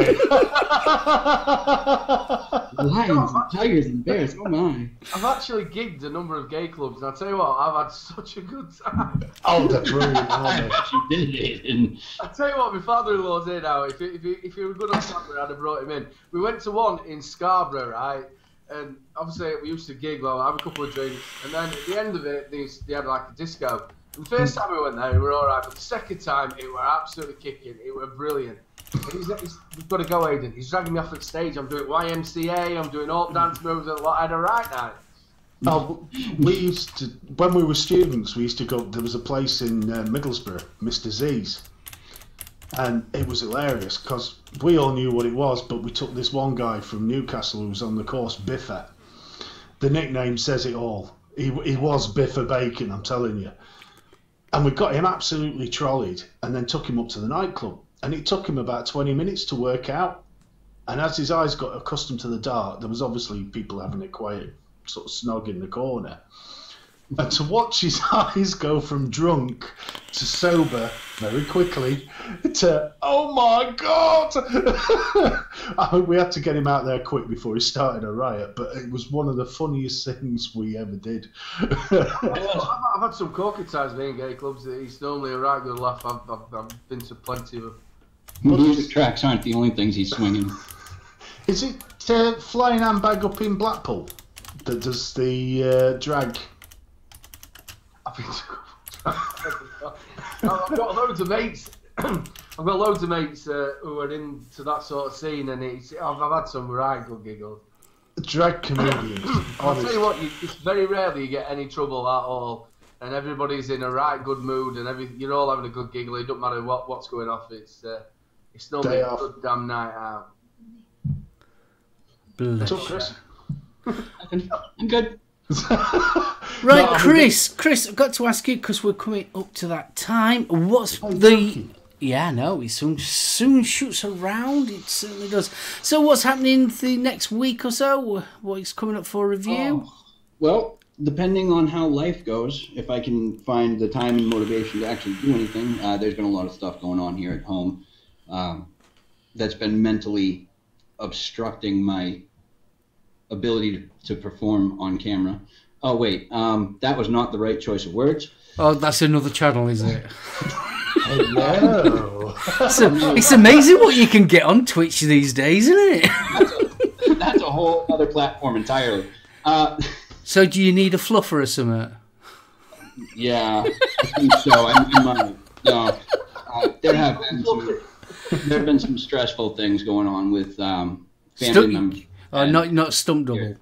Lions and tigers and bears, oh my. I've actually gigged a number of gay clubs, and I'll tell you what, I've had such a good time. oh, they're brilliant, I aren't you did it. And I'll tell you what, my father-in-law's here now. If you, if you, if you were good on Saturday, I'd have brought him in. We went to one in Scarborough, right? And obviously we used to gig, well, have a couple of drinks, and then at the end of it, they, they had like a disco. And the first time we went there, we were all right, but the second time, it were absolutely kicking. It were brilliant. He's, he's, we've got to go, Aiden. He's dragging me off the stage. I'm doing YMCA. I'm doing all dance moves. and I had a right night. Oh, we used to when we were students. We used to go. There was a place in uh, Middlesbrough, Mr. Z's, and it was hilarious because we all knew what it was, but we took this one guy from Newcastle who was on the course, Biffa. The nickname says it all. He he was Biffa Bacon. I'm telling you. And we got him absolutely trolleyed, and then took him up to the nightclub. And it took him about 20 minutes to work out. And as his eyes got accustomed to the dark, there was obviously people having it quiet sort of snog in the corner. And to watch his *laughs* eyes go from drunk to sober very quickly to, oh my God! *laughs* I mean, we had to get him out there quick before he started a riot, but it was one of the funniest things we ever did. I've, *laughs* I've had some corky times being gay clubs. It's normally a right good laugh. I've, I've, I've been to plenty of them. Music tracks aren't the only things he's swinging. Is it uh, Flying Handbag up in Blackpool that does the uh, drag? I've been to I've got loads of mates. *clears throat* I've got loads of mates uh, who are into that sort of scene, and it's, I've, I've had some right good giggles. Drag comedians. *clears throat* I'll tell you what, you, it's very rarely you get any trouble at all, and everybody's in a right good mood, and every, you're all having a good giggle. It doesn't matter what, what's going off. It's uh, it's normally Day a off. good damn night out. Bless What's up. Chris? *laughs* I'm good. *laughs* Right, No, Chris. Chris, I've got to ask you because we're coming up to that time. What's Oh, the? Yeah, no, it soon soon shoots around. It certainly does. So, what's happening the next week or so? What is coming up for review? Oh, Well, depending on how life goes, if I can find the time and motivation to actually do anything, uh, there's been a lot of stuff going on here at home um, that's been mentally obstructing my ability to, to perform on camera. Oh, wait, um, that was not the right choice of words. Oh, that's another channel, is it? Hello. It's, a- it's amazing what you can get on Twitch these days, isn't it? That's a whole other platform entirely. Uh, So, do you need a fluffer or something? Yeah, I think so. I, I might. No, uh, there have been some, there have been some stressful things going on with um, family Stunt- members. Oh, not not stunt double.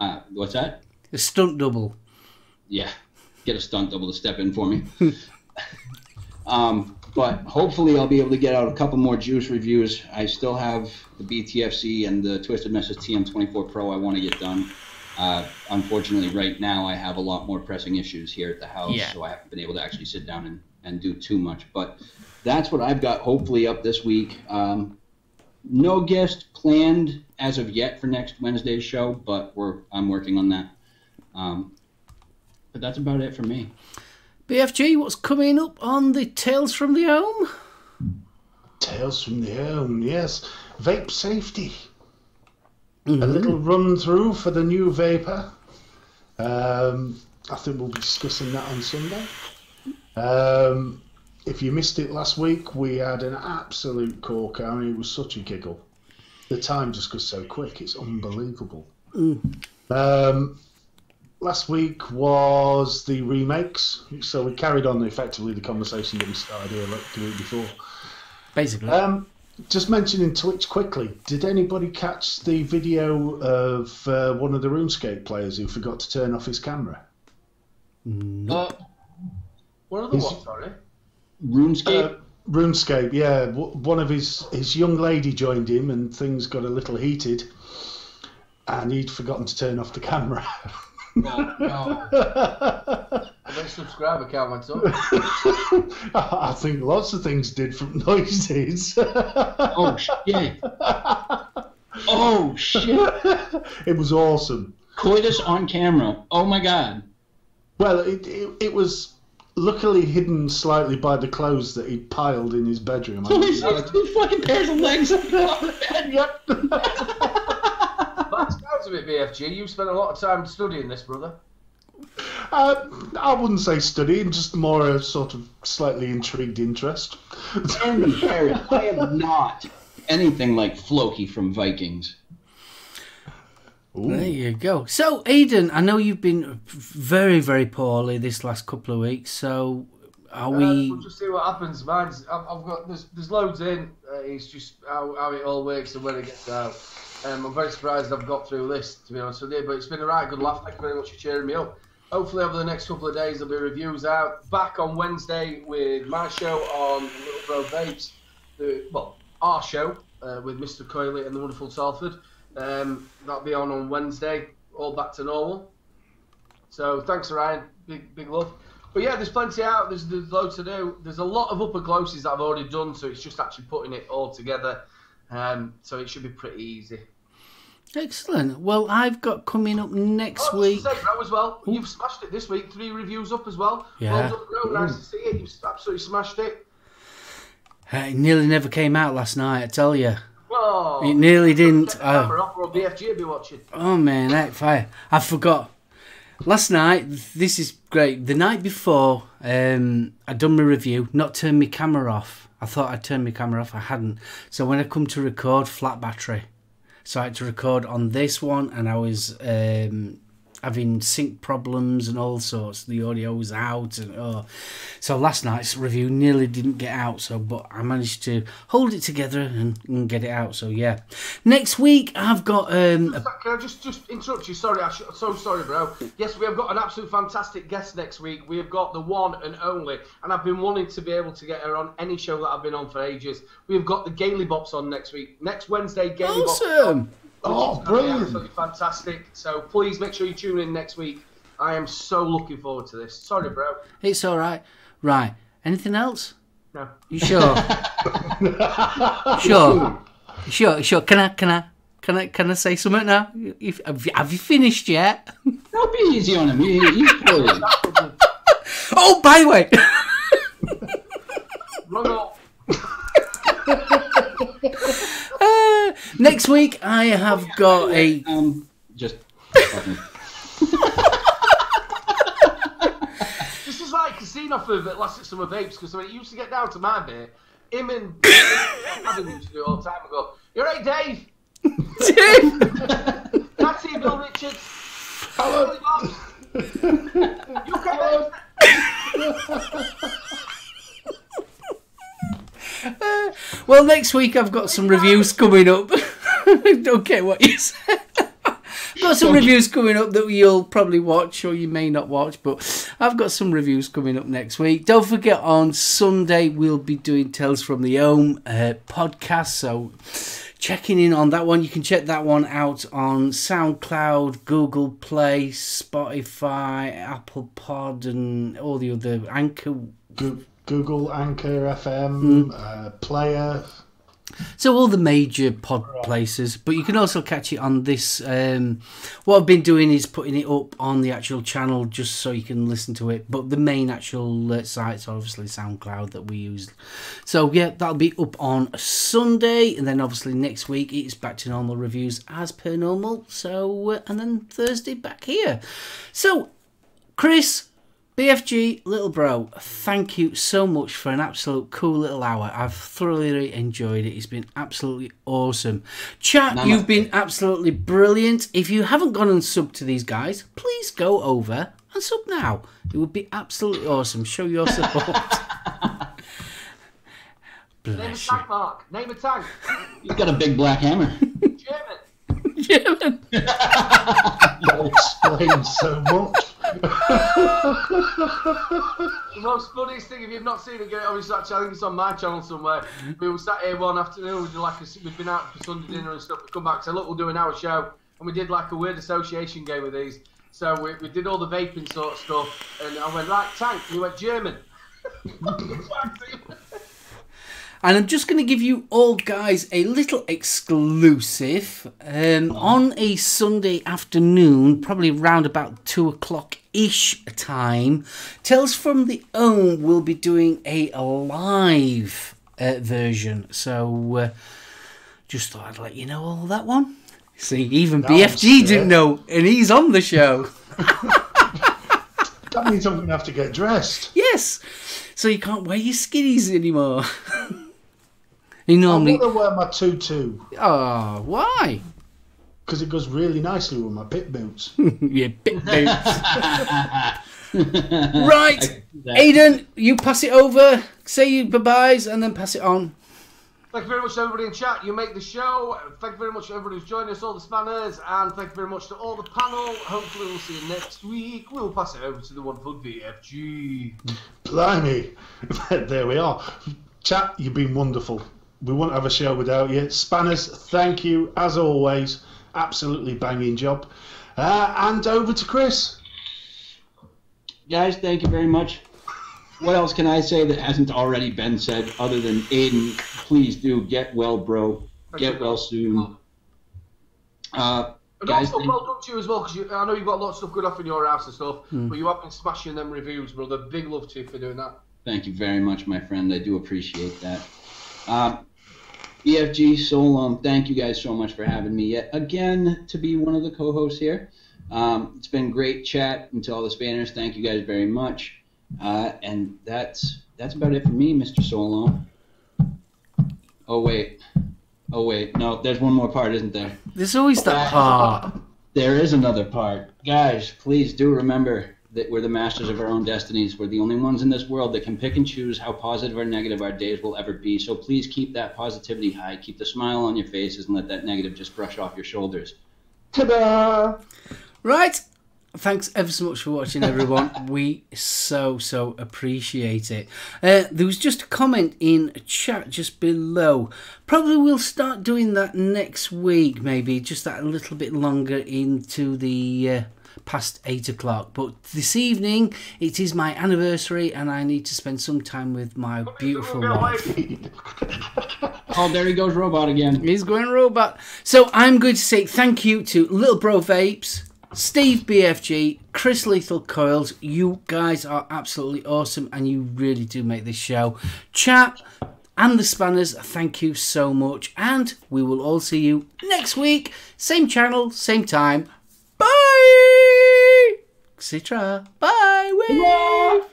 Uh, what's that? A stunt double. Yeah, get a stunt double to step in for me. *laughs* um, but hopefully, I'll be able to get out a couple more juice reviews. I still have the BTFC and the Twisted Messes TM24 Pro I want to get done. Uh, unfortunately, right now I have a lot more pressing issues here at the house, Yeah. so I haven't been able to actually sit down and, and do too much. But that's what I've got hopefully up this week. Um, no guest planned as of yet for next Wednesday's show, but we're I'm working on that. Um, but that's about it for me. BFG, what's coming up on the Tales from the Ohm? Tales from the Ohm, yes. Vape safety. Mm-hmm. A little run through for the new vapor. Um, I think we'll be discussing that on Sunday. Um, if you missed it last week, we had an absolute corker. I mean, it was such a giggle. The time just goes so quick; it's unbelievable. Um, last week was the remakes, so we carried on effectively the conversation that we started here like the week before. Basically. Um, just mentioning Twitch quickly. Did anybody catch the video of uh, one of the RuneScape players who forgot to turn off his camera? Uh, what are the Is- what? Sorry. RuneScape. Uh, RuneScape, yeah. W- one of his his young lady joined him, and things got a little heated, and he'd forgotten to turn off the camera. No, no. Subscriber count went up. I think lots of things did from *laughs* noises. oh shit! Oh shit! *laughs* it was awesome. Coitus on camera. Oh my god. Well, it, it, it was luckily hidden slightly by the clothes that he'd piled in his bedroom. Holy shit! Two fucking pairs of legs. yep. That sounds a bit BFG. You spent a lot of time studying this, brother. uh, I wouldn't say studying, just more a sort of slightly intrigued interest. Andy I am not anything like Floki from Vikings. There you go. So, Aidan, I know you've been very, very poorly this last couple of weeks. So, Are Uh, we? we'll just see what happens. Mine's, I've, I've got there's, there's loads in. Uh, it's just how, how it all works and when it gets out. Um, I'm very surprised I've got through this to be honest with you, but it's been a right good laugh. Thank you very much for cheering me up. Hopefully over the next couple of days there'll be reviews out. Back on Wednesday with my show on Little Bro Vapes. The, well, our show uh, with Mr. Coyley and the wonderful Salford. Um, that'll be on on Wednesday. All back to normal. So thanks, Ryan. Big big love. But yeah, there's plenty out. There's, there's loads to do. There's a lot of upper closes that I've already done, so it's just actually putting it all together. Um, so it should be pretty easy. Excellent. Well, I've got coming up next Oh, week. Bro, as well. You've smashed it this week. Three reviews up as well. Yeah. Well done, bro. Nice to see it. You've absolutely smashed it. Uh, It nearly never came out last night. I tell you, Oh, it nearly didn't. Uh, or BFG will be watching. Oh man, that fire! I forgot. Last night, this is great. The night before, um, I done my review, not turned my camera off. I thought I'd turned my camera off. I hadn't. So when I come to record, flat battery. So I had to record on this one, and I was um, having sync problems and all sorts. The audio was out, and oh. So last night's review nearly didn't get out. So, but I managed to hold it together and, and get it out. So yeah. Next week I've got um, a Can I just just interrupt you? Sorry, I sh- so sorry, bro. Yes, we have got an absolute fantastic guest next week. We have got the one and only, and I've been wanting to be able to get her on any show that I've been on for ages. We have got the Gaily Bops on next week. Next Wednesday, Gaily Bops. Awesome. Oh, Which is gonna be brilliant. Absolutely fantastic. So please make sure you tune in next week. I am so looking forward to this. Sorry, bro. It's all right. Right. Anything else? No. You sure? *laughs* sure. Sure. Sure. Can I? Can I? Can I? Can I say something now? If, have, you, have you finished yet? Don't be easy on him. He, he's. Oh, by the way. Run up. *laughs* next week I have got a. Um, just. *laughs* This is like casino for the last summer vapes because when it used to get down to my bit, him and *coughs* Adam used to do it all the time. I go, "You right, Dave? Can I see you, Bill Richards? Hello. you *laughs* *laughs* *laughs* Well, next week I've got some reviews coming up. I *laughs* Don't care what you say. got some reviews coming up that you'll probably watch or you may not watch, but I've got some reviews coming up next week. Don't forget on Sunday we'll be doing Tales from the Ohm uh, podcast, so checking in on that one. You can check that one out on SoundCloud, Google Play, Spotify, Apple Pod, and all the other Anchor. Go- Google Anchor FM, uh, Player. So all the major pod places, but you can also catch it on this. Um, what I've been doing is putting it up on the actual channel just so you can listen to it. But the main actual uh, sites are obviously SoundCloud that we use. So yeah, that'll be up on Sunday, and then obviously next week it's back to normal reviews as per normal. So uh, and then Thursday back here. So Kris, BFG, little bro, thank you so much for an absolute cool little hour. I've thoroughly enjoyed it. It's been absolutely awesome. Chat, Namaste. you've been absolutely brilliant. If you haven't gone and subbed to these guys, please go over and sub now. It would be absolutely awesome. Show your support. *laughs* Name a Bless you. tank, Mark. Name a tank. He's got a big black hammer. German. *laughs* German. *laughs* That explains so much. *laughs* The most funniest thing, if you've not seen it, get it on actually, I think it's on my channel somewhere. We were sat here one afternoon, we did like we'd been out for Sunday dinner and stuff. We come back, said, look, we'll do an hour show, and we did like a weird association game with these. So we, we did all the vaping sort of stuff, and I went right tank. And he went German. *laughs* And I'm just going to give you all guys a little exclusive. Um, on a Sunday afternoon, probably around about two o'clock ish time, Tales from the Ohm will be doing a live uh, version. So uh, just thought I'd let you know all that one. See, even Nice, BFG didn't know, and he's on the show. *laughs* *laughs* That means I'm going to have to get dressed. Yes, so you can't wear your skinnies anymore. *laughs* you I'm normally. going to wear my tutu. Oh, why? because it goes really nicely with my pit boots. *laughs* yeah, pit *laughs* boots. *laughs* right, That- Aidan, you pass it over. Say your bye byes and then pass it on. Thank you very much to everybody in chat. You make the show. Thank you very much to everybody who's joined us, all the spanners, and thank you very much to all the panel. Hopefully, we'll see you next week. We'll pass it over to the wonderful BFG. Blimey, there we are. Chat, you've been wonderful. We wouldn't have a show without you. Spanners, thank you as always. Absolutely banging job. Uh, and over to Kris. Guys, thank you very much. What else can I say that hasn't already been said other than Aiden, please do get well, bro. Get well soon. Uh, And Guys, also, thank- well done to you as well, because I know you've got a lot of stuff good off in your house and stuff, Hmm. but you have been smashing them reviews, brother. Big love to you for doing that. Thank you very much, my friend. I do appreciate that. Um, BFG SoulOhm, thank you guys so much for having me yet again to be one of the co-hosts here. Um, it's been great chat, and to all the Spanners, thank you guys very much. Uh, and that's that's about it for me, Mr. SoulOhm. Oh wait, oh wait, no, there's one more part, isn't there? There's always that part. There is another part. Guys, please do remember that we're the masters of our own destinies. We're the only ones in this world that can pick and choose how positive or negative our days will ever be. So please keep that positivity high. Keep the smile on your faces and let that negative just brush off your shoulders. Ta-da! Right. Thanks ever so much for watching, everyone. *laughs* we so, so appreciate it. Uh, there was just a comment in chat just below. Probably we'll start doing that next week, maybe just that a little bit longer into the uh, past eight o'clock. But this evening, it is my anniversary, and I need to spend some time with my beautiful wife. Oh, there he goes, robot again. He's going robot. So I'm going to say thank you to Little Bro Vapes, Steve BFG, Kris Lethal Coils. You guys are absolutely awesome and you really do make this show. Chat and the Spanners, thank you so much. And we will all see you next week. Same channel, same time. Bye! Citra. Bye, wave. Oh,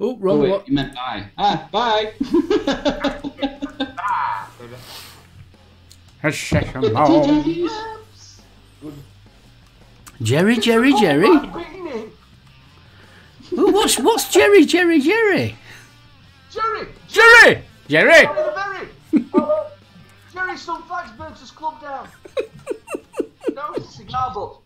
Oh, wrong wait, one. you meant bye. Ah, bye. *laughs* Ah, baby. Jerry, Jerry, Jerry. Beanie. Ooh, what's what's Jerry, Jerry, Jerry? Jerry! Jerry, Jerry. Jerry the Berry! Oh, Jerry, some flags burnt his club down. no, it's a cigar butt.